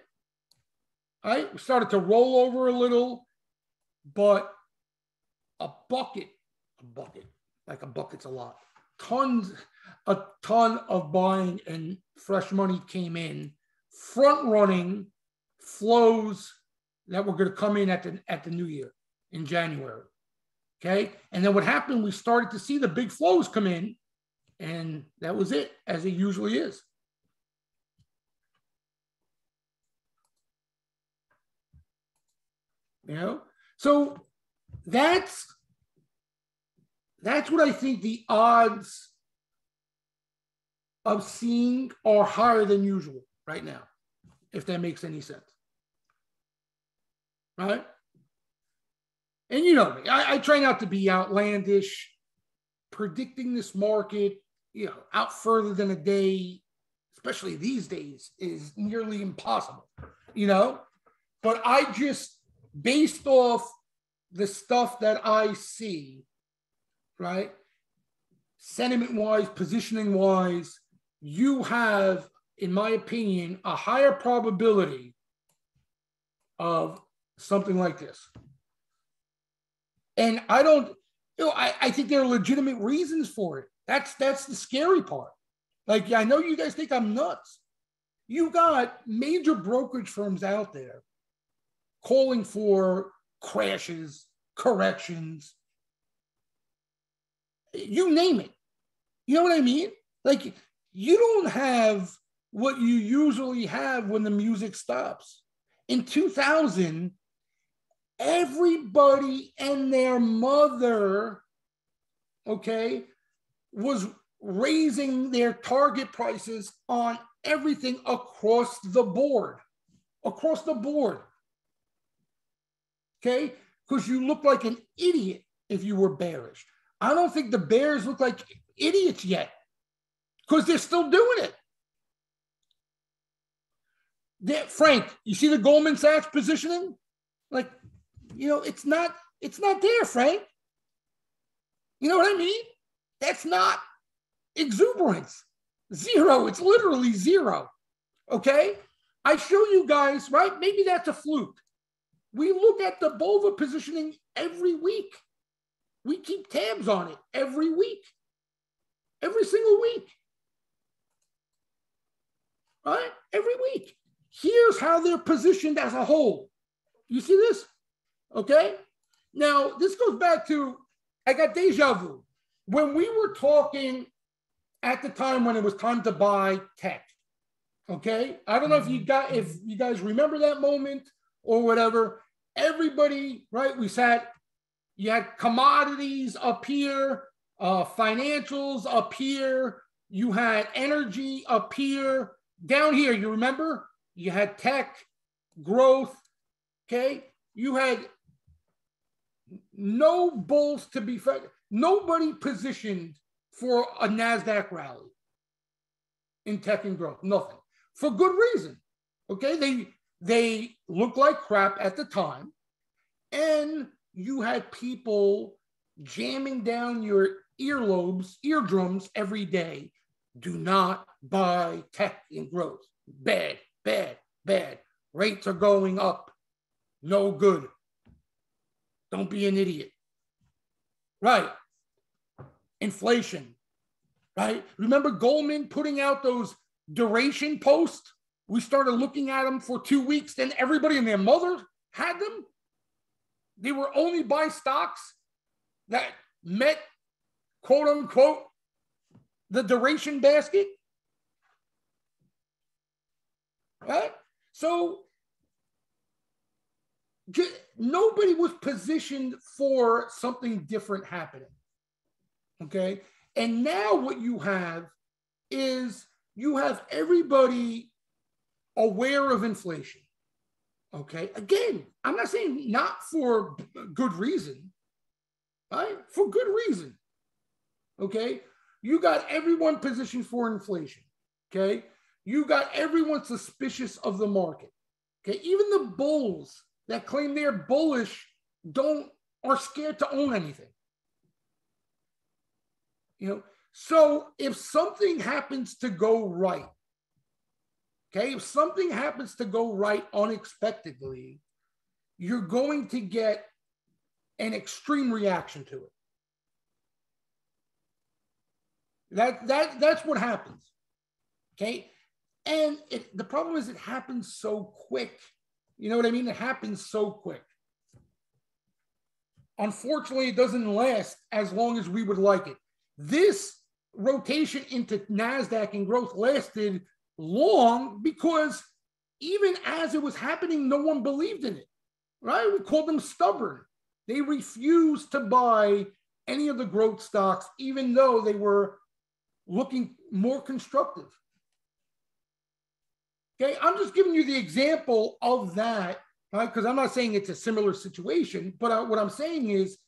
We started to roll over a little, but a bucket, a bucket, like a bucket's a lot. Tons, a ton of buying and fresh money came in, front running flows that were going to come in at the at the new year in January. Okay. And then what happened, we started to see the big flows come in, and that was it, as it usually is. You know, so that's that's what I think the odds of seeing are higher than usual right now, if that makes any sense. Right? And you know me, I, I try not to be outlandish, predicting this market, you know, out further than a day, especially these days, is nearly impossible, you know. But I just based off the stuff that I see, right? Sentiment wise, positioning wise, you have, in my opinion, a higher probability of something like this. And I don't, you know, I, I think there are legitimate reasons for it. That's that's the scary part. Like I know you guys think I'm nuts. You got major brokerage firms out there calling for crashes, corrections, you name it. You know what I mean? Like, you don't have what you usually have when the music stops. In 2000, everybody and their mother, okay, was raising their target prices on everything across the board. Across the board okay? Because you look like an idiot if you were bearish. I don't think the Bears look like idiots yet because they're still doing it. Frank, you see the Goldman Sachs positioning? Like, you know, it's not, it's not there, Frank. You know what I mean? That's not exuberance. Zero. It's literally zero. Okay. I show you guys, right? Maybe that's a fluke. We look at the BofA positioning every week. We keep tabs on it every week, every single week. Right? Every week. Here's how they're positioned as a whole. You see this? Okay. Now, this goes back to I got deja vu. When we were talking at the time when it was time to buy tech. Okay. I don't know if you got if you guys remember that moment or whatever. Everybody, right? We sat, you had commodities up here, uh, financials up here, you had energy up here. Down here, you remember? You had tech, growth, okay? You had no bulls to be fed. Nobody positioned for a NASDAQ rally in tech and growth. Nothing. For good reason. Okay. They they looked like crap at the time. And you had people jamming down your earlobes, eardrums every day. Do not buy tech and growth. Bad, bad, bad. Rates are going up. No good. Don't be an idiot. Right. Inflation. right? Remember Goldman putting out those duration posts? We started looking at them for two weeks, then everybody and their mother had them. They were only buy stocks that met quote unquote the duration basket. Right? So nobody was positioned for something different happening. Okay. And now what you have is you have everybody aware of inflation. Okay. Again, I'm not saying not for good reason, right? For good reason. Okay. You got everyone positioned for inflation. Okay. You got everyone suspicious of the market. Okay. Even the bulls that claim they're bullish don't are scared to own anything. You know, so if something happens to go right, okay, if something happens to go right unexpectedly, you're going to get an extreme reaction to it. That that that's what happens. Okay. And it, the problem is it happens so quick you know what I mean? It happens so quick. Unfortunately, it doesn't last as long as we would like it. This rotation into NASDAQ and growth lasted long because even as it was happening, no one believed in it, right? We called them stubborn. They refused to buy any of the growth stocks, even though they were looking more constructive. Okay, I'm just giving you the example of that, right? Because I'm not saying it's a similar situation, but I, what I'm saying is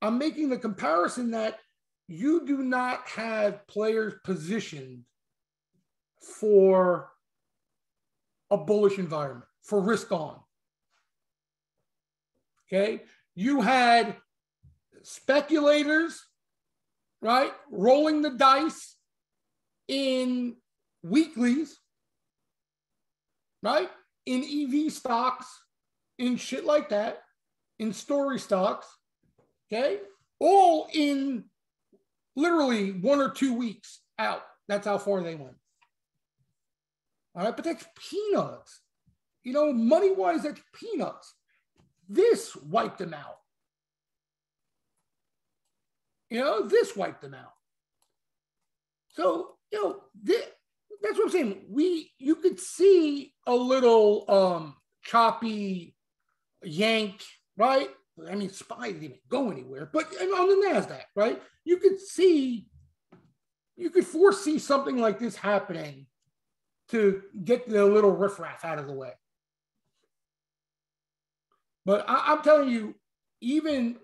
I'm making the comparison that you do not have players positioned for a bullish environment, for risk on. Okay, you had speculators, right, rolling the dice in weeklies right? In EV stocks, in shit like that, in story stocks, okay? All in literally one or two weeks out. That's how far they went. All right, but that's peanuts. You know, money wise, that's peanuts. This wiped them out. You know, this wiped them out. So, you know, this, that's what I'm saying. We you could see a little um choppy yank, right? I mean, SPY didn't go anywhere, but on the Nasdaq, right? You could see, you could foresee something like this happening to get the little riffraff out of the way. But I, I'm telling you, even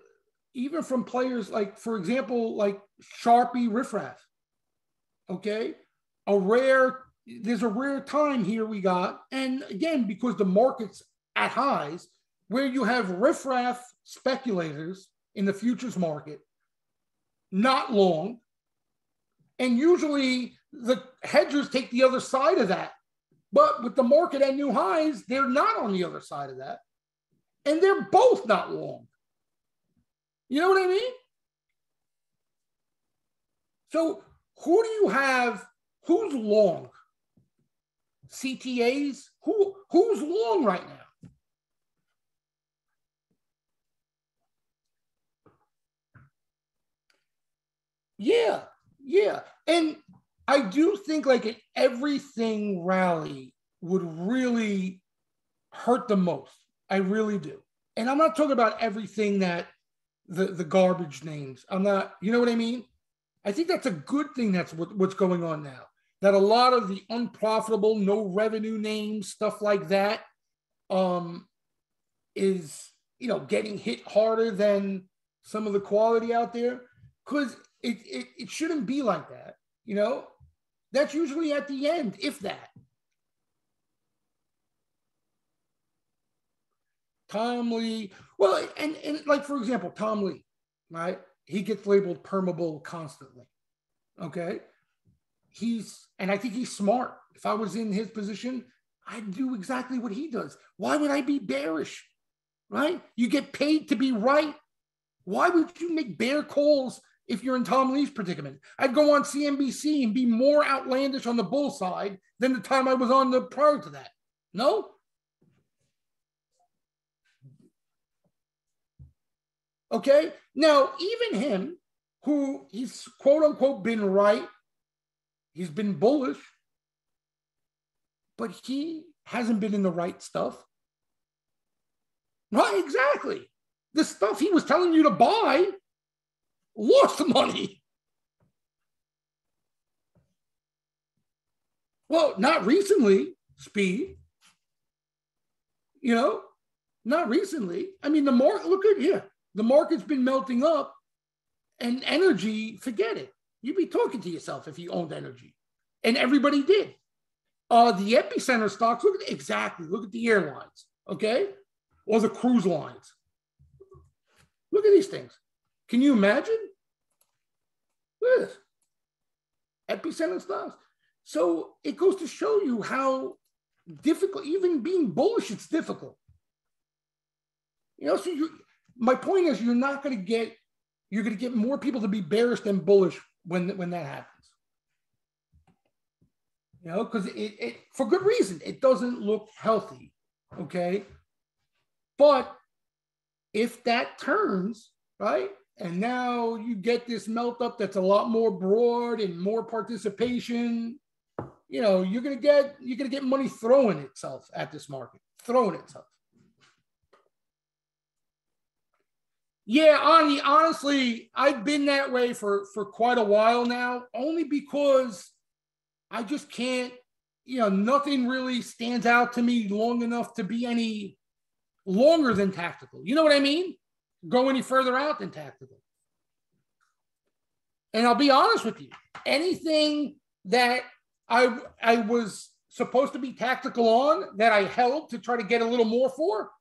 even from players like, for example, like Sharpie riffraff, okay, a rare there's a rare time here we got and again because the market's at highs where you have riffraff speculators in the futures market not long. And usually the hedgers take the other side of that. But with the market at new highs they're not on the other side of that. And they're both not long. You know what i mean? So who do you have Who's long? CTAs? Who who's long right now? Yeah, yeah. And I do think like an everything rally would really hurt the most. I really do. And I'm not talking about everything that the, the garbage names. I'm not, you know what I mean? I think that's a good thing that's what, what's going on now that a lot of the unprofitable, no revenue names, stuff like that, um, is you know getting hit harder than some of the quality out there because it, it it shouldn't be like that. You know, that's usually at the end, if that. Tom Lee, well, and, and like for example, Tom Lee, right? He gets labeled perma-bull constantly. Okay he's, and I think he's smart. If I was in his position, I'd do exactly what he does. Why would I be bearish? Right? You get paid to be right. Why would you make bear calls if you're in Tom Lee's predicament. I'd go on CNBC and be more outlandish on the bull side than the time I was on the prior to that. No? Okay. Now, even him, who he's quote unquote been right, he's been bullish, but he hasn't been in the right stuff. Right, exactly. The stuff he was telling you to buy lost money. Well, not recently, speed. You know, not recently. I mean, the market, look at here. The market's been melting up and energy, forget it. You'd be talking to yourself if you owned energy. And everybody did. Uh, the epicenter stocks, look at exactly, look at the airlines, okay? Or the cruise lines. Look at these things. Can you imagine? Look at this. Epicenter stocks. So it goes to show you how difficult, even being bullish, it's difficult. You know, so you my point is you're not going to get you're going to get more people to be bearish than bullish when when that happens. You know, because it, it for good reason it doesn't look healthy. Okay, but if that turns right, and now you get this melt up that's a lot more broad and more participation, you know, you're gonna get you're gonna get money throwing itself at this market, throwing itself. Yeah, Ani, honestly, I've been that way for for quite a while now, only because I just can't, you know, nothing really stands out to me long enough to be any longer than tactical. You know what I mean? Go any further out than tactical. And I'll be honest with you, anything that I I was supposed to be tactical on that I held to try to get a little more for,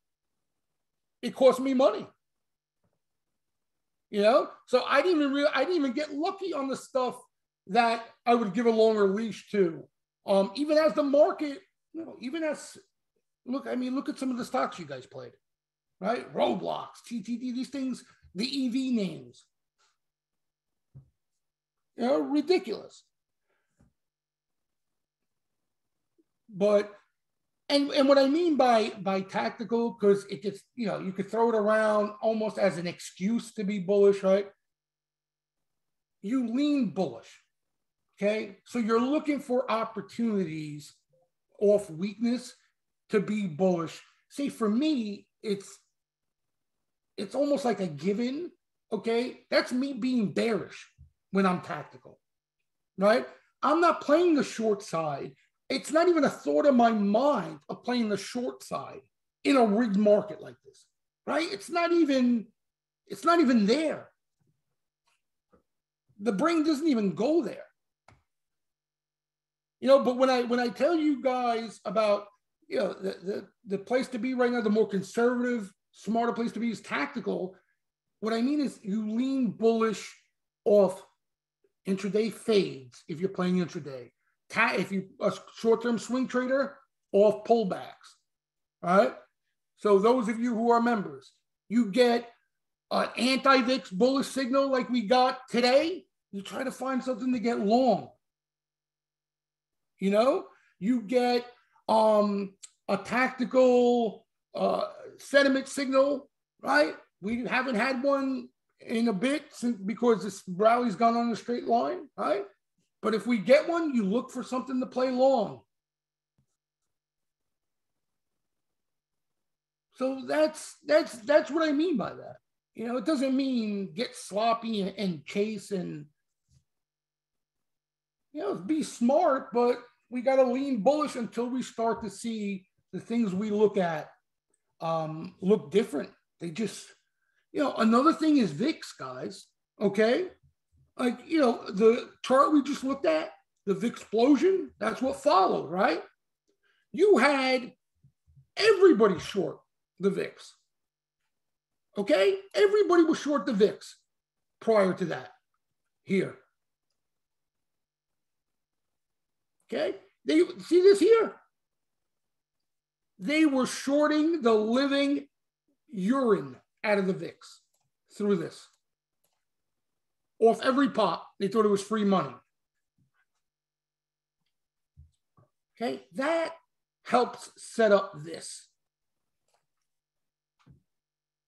it cost me money. You know, so I didn't even really, I didn't even get lucky on the stuff that I would give a longer leash to. Um, even as the market, you know, even as look, I mean, look at some of the stocks you guys played, right? Roblox, TTD, these things, the EV names. You know, ridiculous. But and and what I mean by by tactical, because it gets you know you could throw it around almost as an excuse to be bullish, right? You lean bullish, okay? So you're looking for opportunities off weakness to be bullish. See, for me, it's it's almost like a given. Okay, that's me being bearish when I'm tactical, right? I'm not playing the short side it's not even a thought in my mind of playing the short side in a rigged market like this, right? It's not even, it's not even there. The brain doesn't even go there. You know, but when I when I tell you guys about you know the, the, the place to be right now, the more conservative, smarter place to be is tactical. What I mean is you lean bullish off intraday fades if you're playing intraday if you a short-term swing trader, off pullbacks. All right. So those of you who are members, you get an anti-VIX bullish signal like we got today. You try to find something to get long. You know, you get um, a tactical uh, sentiment signal, right? We haven't had one in a bit since because this rally's gone on a straight line, right? But if we get one, you look for something to play long. So that's that's that's what I mean by that. You know, it doesn't mean get sloppy and, and chase and you know be smart, but we got to lean bullish until we start to see the things we look at um, look different. They just, you know, another thing is VIX, guys. Okay, like you know the chart we just looked at the vix explosion that's what followed right? You had everybody short the vix okay? Everybody was short the vix prior to that here. Okay? They see this here? They were shorting the living urine out of the vix through this off every pop. They thought it was free money. Okay, that helps set up this.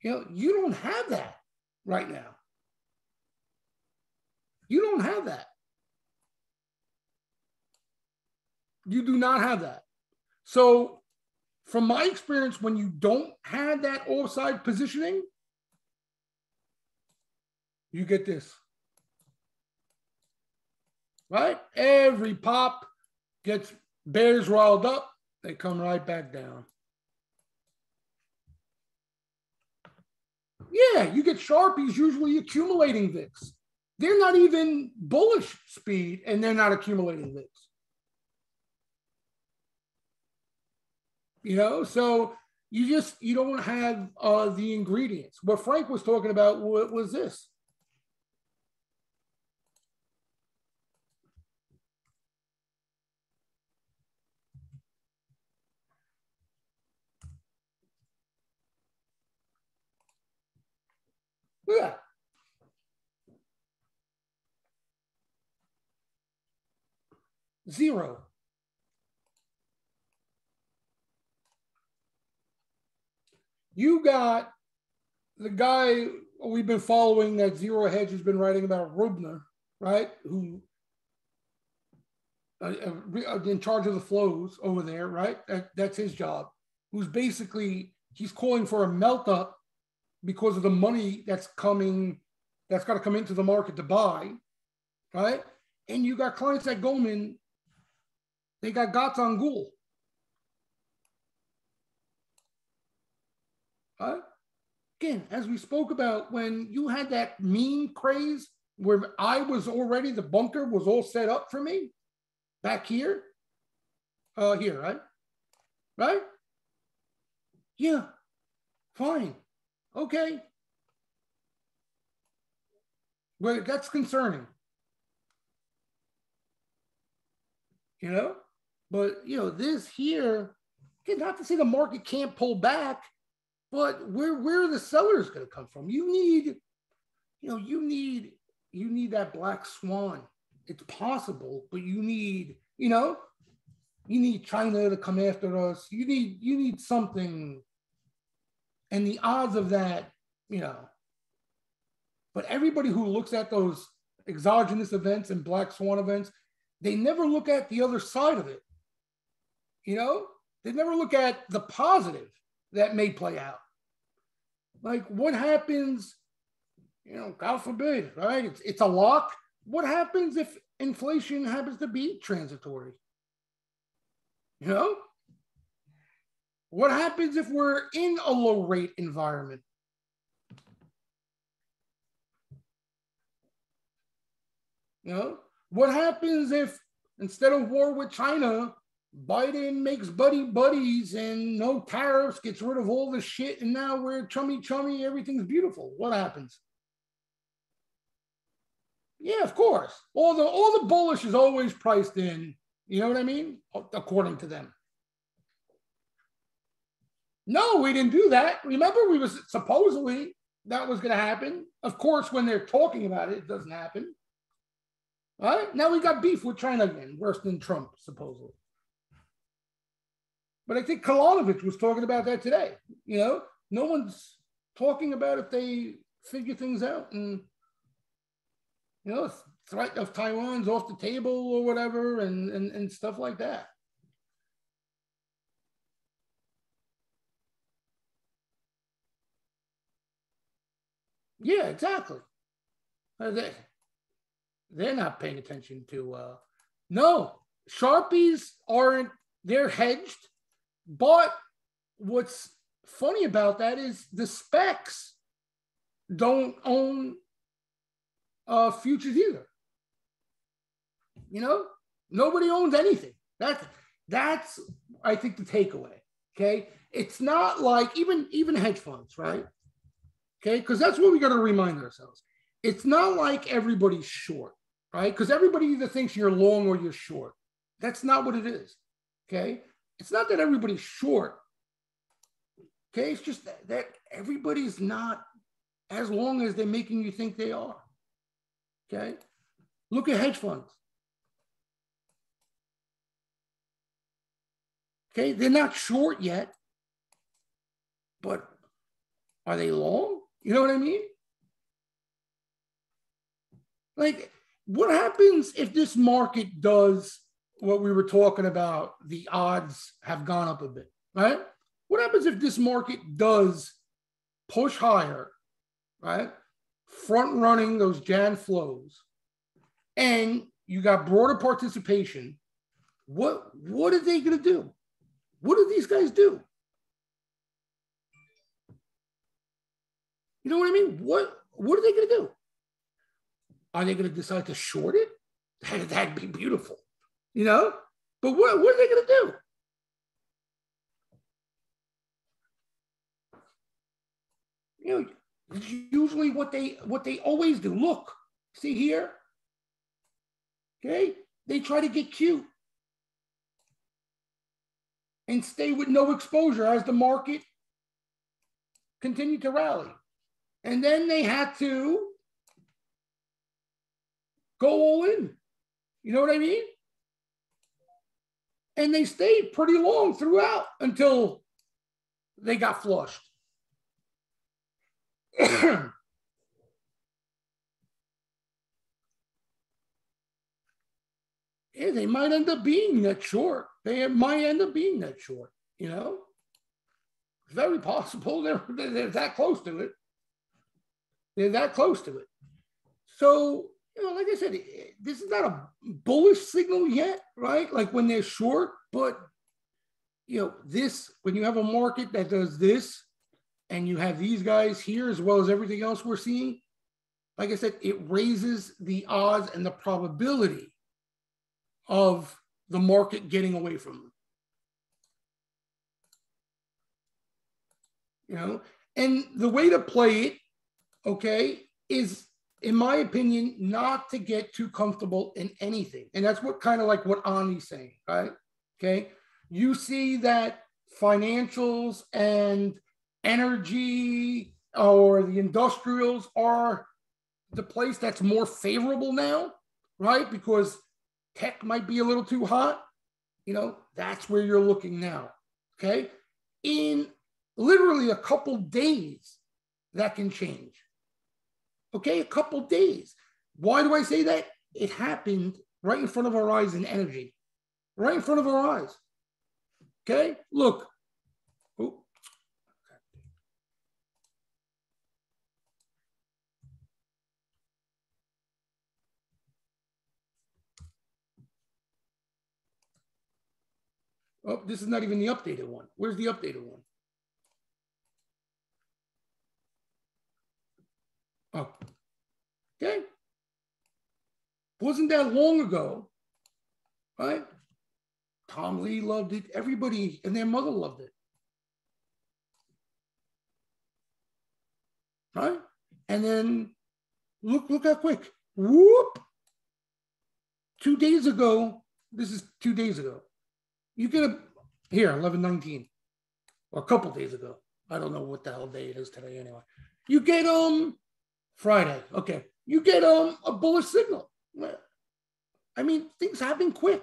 You know, you don't have that right now. You don't have that. You do not have that. So, from my experience, when you don't have that offside positioning, you get this. Right? Every pop gets bears riled up, they come right back down. Yeah, you get Sharpies usually accumulating VIX. They're not even bullish speed and they're not accumulating VIX. You know, so you just you don't have uh, the ingredients. What Frank was talking about was this. Zero. You got the guy we've been following that Zero Hedge has been writing about Rubner, right? Who uh, uh, in charge of the flows over there, right? That, that's his job. Who's basically he's calling for a melt up because of the money that's coming, that's got to come into the market to buy, right? And you got clients at Goldman, they got Gats on Ghoul. Right? Again, as we spoke about, when you had that meme craze where I was already, the bunker was all set up for me back here, uh, here, right? Right? Yeah, fine. Okay. Well, that's concerning. You know, but you know, this here, not to say the market can't pull back, but where where are the sellers going to come from? You need, you know, you need you need that black swan. It's possible, but you need, you know, you need China to come after us. You need you need something and the odds of that, you know. But everybody who looks at those exogenous events and black swan events, they never look at the other side of it. You know, they never look at the positive that may play out. Like what happens, you know, God forbid, right? It's, it's a lock. What happens if inflation happens to be transitory? You know, what happens if we're in a low rate environment? You know, what happens if instead of war with China, Biden makes buddy buddies and no tariffs, gets rid of all the shit, and now we're chummy chummy, everything's beautiful. What happens? Yeah, of course. All the all the bullish is always priced in. You know what I mean? According to them. No, we didn't do that. Remember, we was supposedly that was going to happen. Of course, when they're talking about it, it doesn't happen. All right. Now we got beef with China again, worse than Trump, supposedly. But I think Kolanovic was talking about that today. You know, no one's talking about if they figure things out and, you know, threat of Taiwan's off the table or whatever and, and, and stuff like that. Yeah, exactly. They, they're not paying attention to. Uh, no, Sharpies aren't, they're hedged. But what's funny about that is the specs don't own uh, futures either. You know, nobody owns anything. That's that's I think the takeaway. Okay, it's not like even even hedge funds, right? Okay, because that's what we got to remind ourselves. It's not like everybody's short, right? Because everybody either thinks you're long or you're short. That's not what it is. Okay, it's not that everybody's short. Okay, it's just that, that everybody's not as long as they're making you think they are. Okay. Look at hedge funds. Okay. They're not short yet, but are they long? You know what I mean? Like, what happens if this market does what we were talking about? The odds have gone up a bit, right? What happens if this market does push higher, right? Front running those Jan flows, and you got broader participation. What what are they going to do? What do these guys do? You know what I mean? What what are they going to do? Are they going to decide to short it? That, that'd be beautiful, you know? But what, what are they going to do? You know, usually what they what they always do. Look, see here. Okay, they try to get cute and stay with no exposure as the market continued to rally. And then they had to go all in. You know what I mean? And they stayed pretty long throughout until they got flushed. (clears throat) yeah, they might end up being that short. They might end up being that short, you know? Very possible. (laughs) They're, they're that close to it. They're that close to it. So you know, like I said, this is not a bullish signal yet, right? Like when they're short, but you know, this when you have a market that does this, and you have these guys here as well as everything else we're seeing, like I said, it raises the odds and the probability of the market getting away from them. You know, and the way to play it, okay, is in my opinion, not to get too comfortable in anything. And that's what kind of like what Ani's saying, right? Okay. You see that financials and energy or the industrials are the place that's more favorable now, right? Because tech might be a little too hot. You know, that's where you're looking now. Okay. In literally a couple days, that can change. Okay, a couple days. Why do I say that? It happened right in front of our eyes in energy, right in front of our eyes. Okay, look. Oh. Oh, this is not even the updated one. Where's the updated one? Oh, okay. Wasn't that long ago, right? Tom Lee loved it. Everybody and their mother loved it. Right? And then look, look how quick. Whoop. Two days ago, this is two days ago. You get a here, 1119. Or a couple days ago. I don't know what the hell day it is today anyway. You get um Friday. Okay. You get um, a bullish signal. I mean, things happen quick.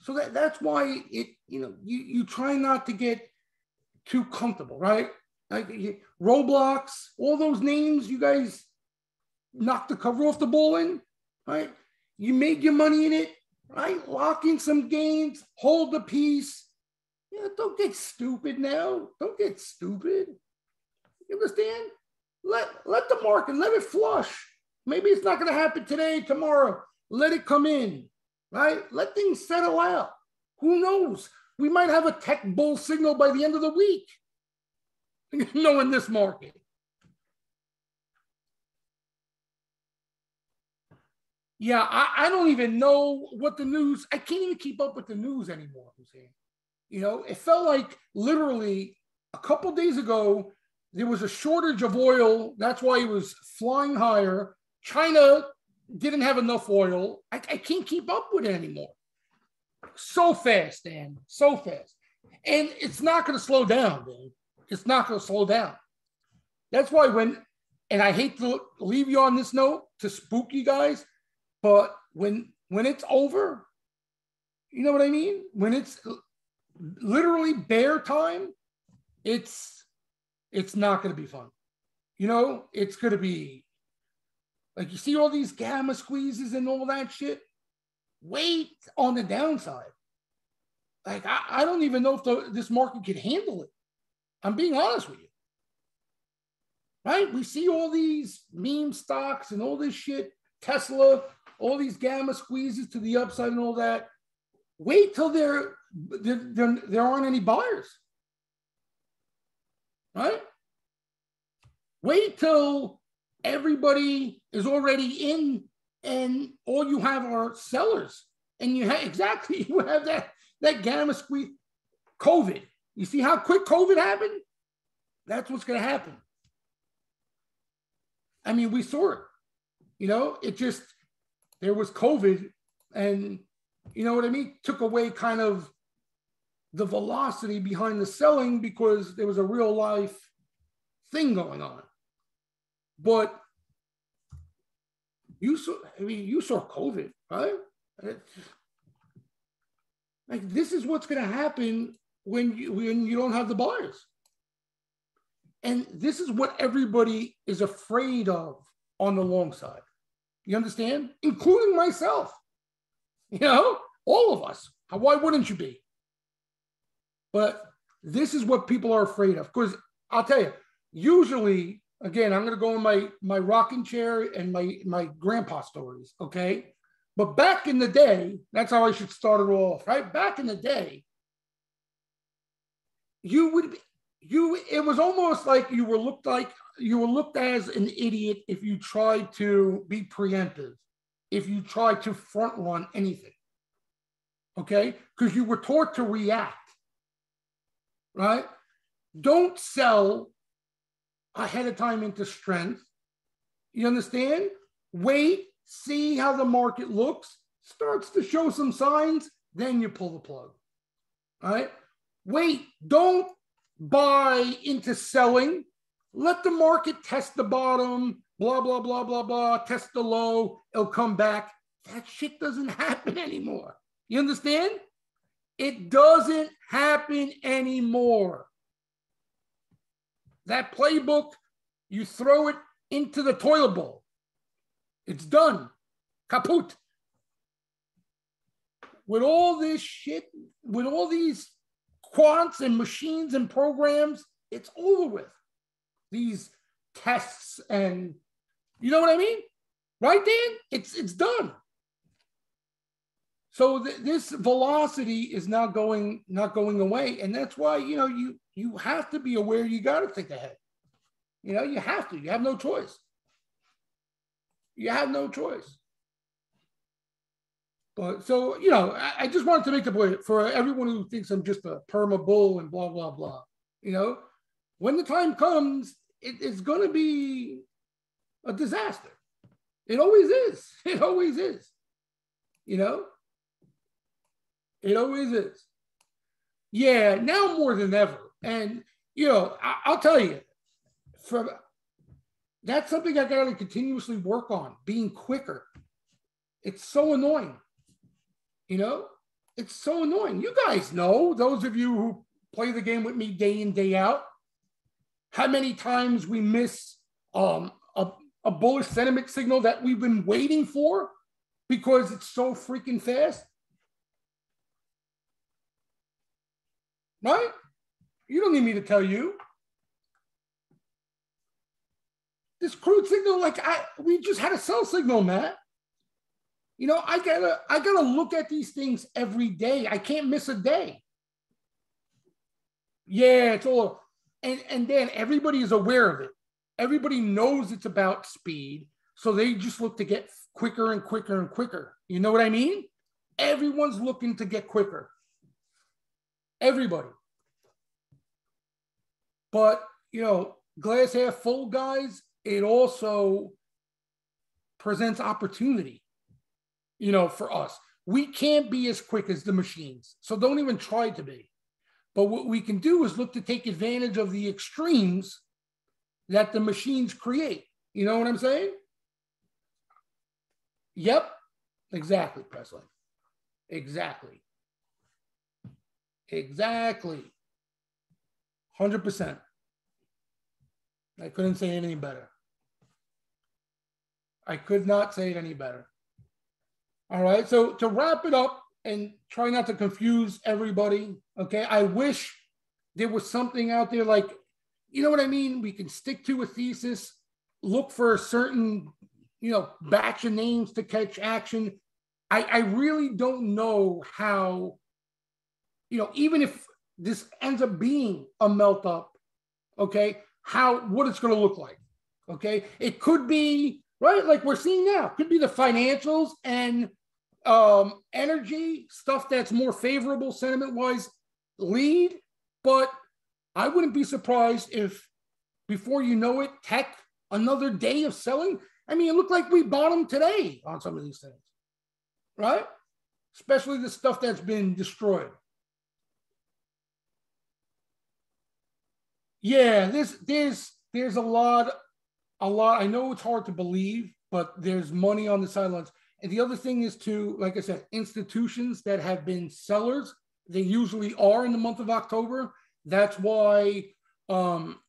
So that, that's why it, you know, you, you try not to get too comfortable, right? Like Roblox, all those names you guys knocked the cover off the ball in, right? You made your money in it, right? Lock in some gains, hold the piece. Yeah, don't get stupid now. Don't get stupid. You understand? Let, let the market, let it flush. Maybe it's not going to happen today, tomorrow. Let it come in, right? Let things settle out. Who knows? We might have a tech bull signal by the end of the week. (laughs) no, in this market. Yeah, I, I, don't even know what the news. I can't even keep up with the news anymore. You know, it felt like literally a couple days ago there was a shortage of oil. That's why it was flying higher. China didn't have enough oil. I, I can't keep up with it anymore. So fast, Dan. So fast. And it's not going to slow down, Dan. It's not going to slow down. That's why when, and I hate to leave you on this note to spook you guys, But when when it's over, you know what I mean? When it's literally bear time, it's it's not going to be fun. You know, it's going to be like you see all these gamma squeezes and all that shit. Wait on the downside. Like I, I don't even know if the, this market can handle it. I'm being honest with you. Right? We see all these meme stocks and all this shit, Tesla, all these gamma squeezes to the upside and all that. Wait till there, there, there, there aren't any buyers. Right? Wait till everybody is already in and all you have are sellers. And you have exactly (laughs) you have that that gamma squeeze COVID. You see how quick COVID happened? That's what's going to happen. I mean, we saw it. You know, it just there was COVID, and you know what I mean? Took away kind of the velocity behind the selling because there was a real life thing going on. But you saw, I mean, you saw COVID, right? Like this is what's going to happen when you when you don't have the buyers. And this is what everybody is afraid of on the long side. You understand? Including myself. You know, all of us. Why wouldn't you be? But this is what people are afraid of. Because I'll tell you, usually, again, I'm going to go in my my rocking chair and my my grandpa stories. Okay, but back in the day, that's how I should start it off, right? Back in the day, you would you it was almost like you were looked like you were looked as an idiot if you tried to be preemptive, if you tried to front run anything. Okay? Because you were taught to react. Right? Don't sell ahead of time into strength. You understand? Wait see how the market looks, starts to show some signs, then you pull the plug. All right. Wait, don't buy into selling. Let the market test the bottom, blah, blah, blah, blah, blah, test the low, it'll come back. That shit doesn't (laughs) happen anymore. You understand? It doesn't happen anymore. That playbook, you throw it into the toilet bowl. It's done. Kaput. With all this shit, with all these quants and machines and programs, it's over with. These tests and you know what I mean? Right, Dan? It's it's done. So th- this velocity is not going not going away, and that's why you know you you have to be aware. You got to think ahead. You know, you have to. You have no choice. You have no choice. But so, you know, I, I just wanted to make the point for everyone who thinks I'm just a perma bull and blah, blah, blah. You know, when the time comes, it, it's going to be a disaster. It always is. (laughs) It always is. You know, it always is. Yeah, now more than ever. And, you know, I, will tell you, that's something I got to continuously work on, being quicker. It's so annoying. You know, it's so annoying. You guys know, those of you who play the game with me day in, day out, how many times we miss um, a, a bullish sentiment signal that we've been waiting for because it's so freaking fast. Right? You don't need me to tell you. this crude signal, like I we just had a sell signal, Matt. You know, I gotta I gotta look at these things every day. I can't miss a day. Yeah, it's all and and then everybody is aware of it. Everybody knows it's about speed, so they just look to get quicker and quicker and quicker. You know what I mean? Everyone's looking to get quicker. Everybody. But you know, glass half full guys, it also presents opportunity, you know, for us. We can't be as quick as the machines, so don't even try to be. But what we can do is look to take advantage of the extremes that the machines create. You know what I'm saying? Yep. Exactly, Presley. Exactly. Exactly. 100%. I couldn't say it any better. I could not say it any better. All right. So to wrap it up and try not to confuse everybody, okay, I wish there was something out there like, you know what I mean? We can stick to a thesis, look for a certain, you know, batch of names to catch action. I, I really don't know how, you know, even if this ends up being a melt up, okay, how what it's going to look like. Okay, it could be right like we're seeing now. Could be the financials and um, energy stuff that's more favorable sentiment wise lead, but I wouldn't be surprised if before you know it, tech another day of selling. I mean, it looked like we bottomed today on some of these things, right? Especially the stuff that's been destroyed. Yeah, there's there's there's a lot, a lot. I know it's hard to believe, but there's money on the sidelines. And the other thing is to, like I said, institutions that have been sellers, they usually are in the month of October. That's why um,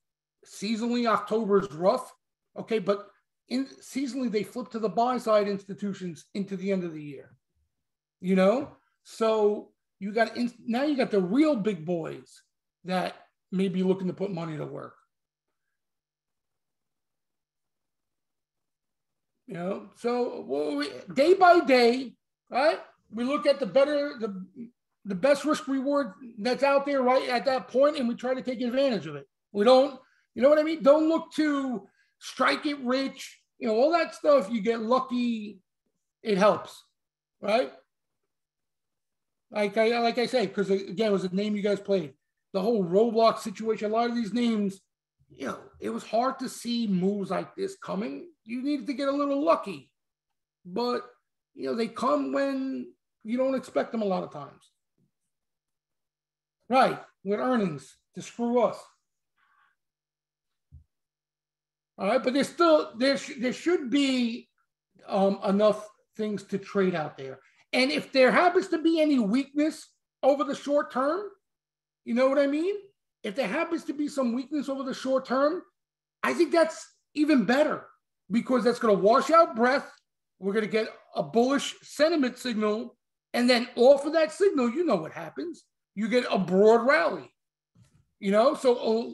seasonally October is rough. Okay, but in seasonally they flip to the buy side institutions into the end of the year. You know, so you got in, now you got the real big boys that may be looking to put money to work. You know, so well, we, day by day, right? We look at the better, the the best risk reward that's out there right at that point, and we try to take advantage of it. We don't, you know what I mean? Don't look to strike it rich, you know, all that stuff. You get lucky, it helps, right? Like I like I say, because again, it was a name you guys played the whole Roblox situation, a lot of these names, you know, it was hard to see moves like this coming. You needed to get a little lucky. But, you know, they come when you don't expect them a lot of times. Right, with earnings to screw us. All right, but there's still there sh- there should be um, enough things to trade out there. And if there happens to be any weakness over the short term, you know what I mean? If there happens to be some weakness over the short term, I think that's even better because that's going to wash out breath. We're going to get a bullish sentiment signal. And then off of that signal, you know what happens. You get a broad rally, you know? So uh,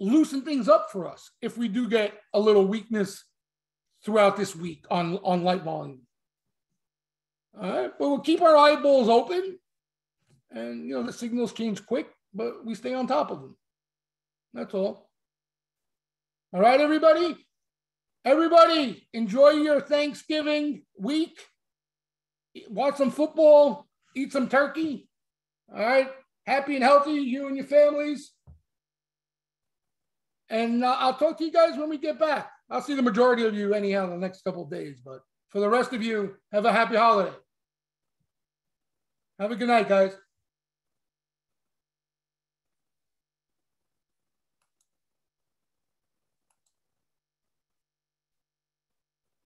loosen things up for us if we do get a little weakness throughout this week on, on light volume. All right, but we'll keep our eyeballs open. And, you know, the signals change quick but we stay on top of them. That's all. All right, everybody. Everybody, enjoy your Thanksgiving week. Watch some football, eat some turkey. All right. Happy and healthy, you and your families. And uh, I'll talk to you guys when we get back. I'll see the majority of you anyhow in the next couple of days. But for the rest of you, have a happy holiday. Have a good night, guys.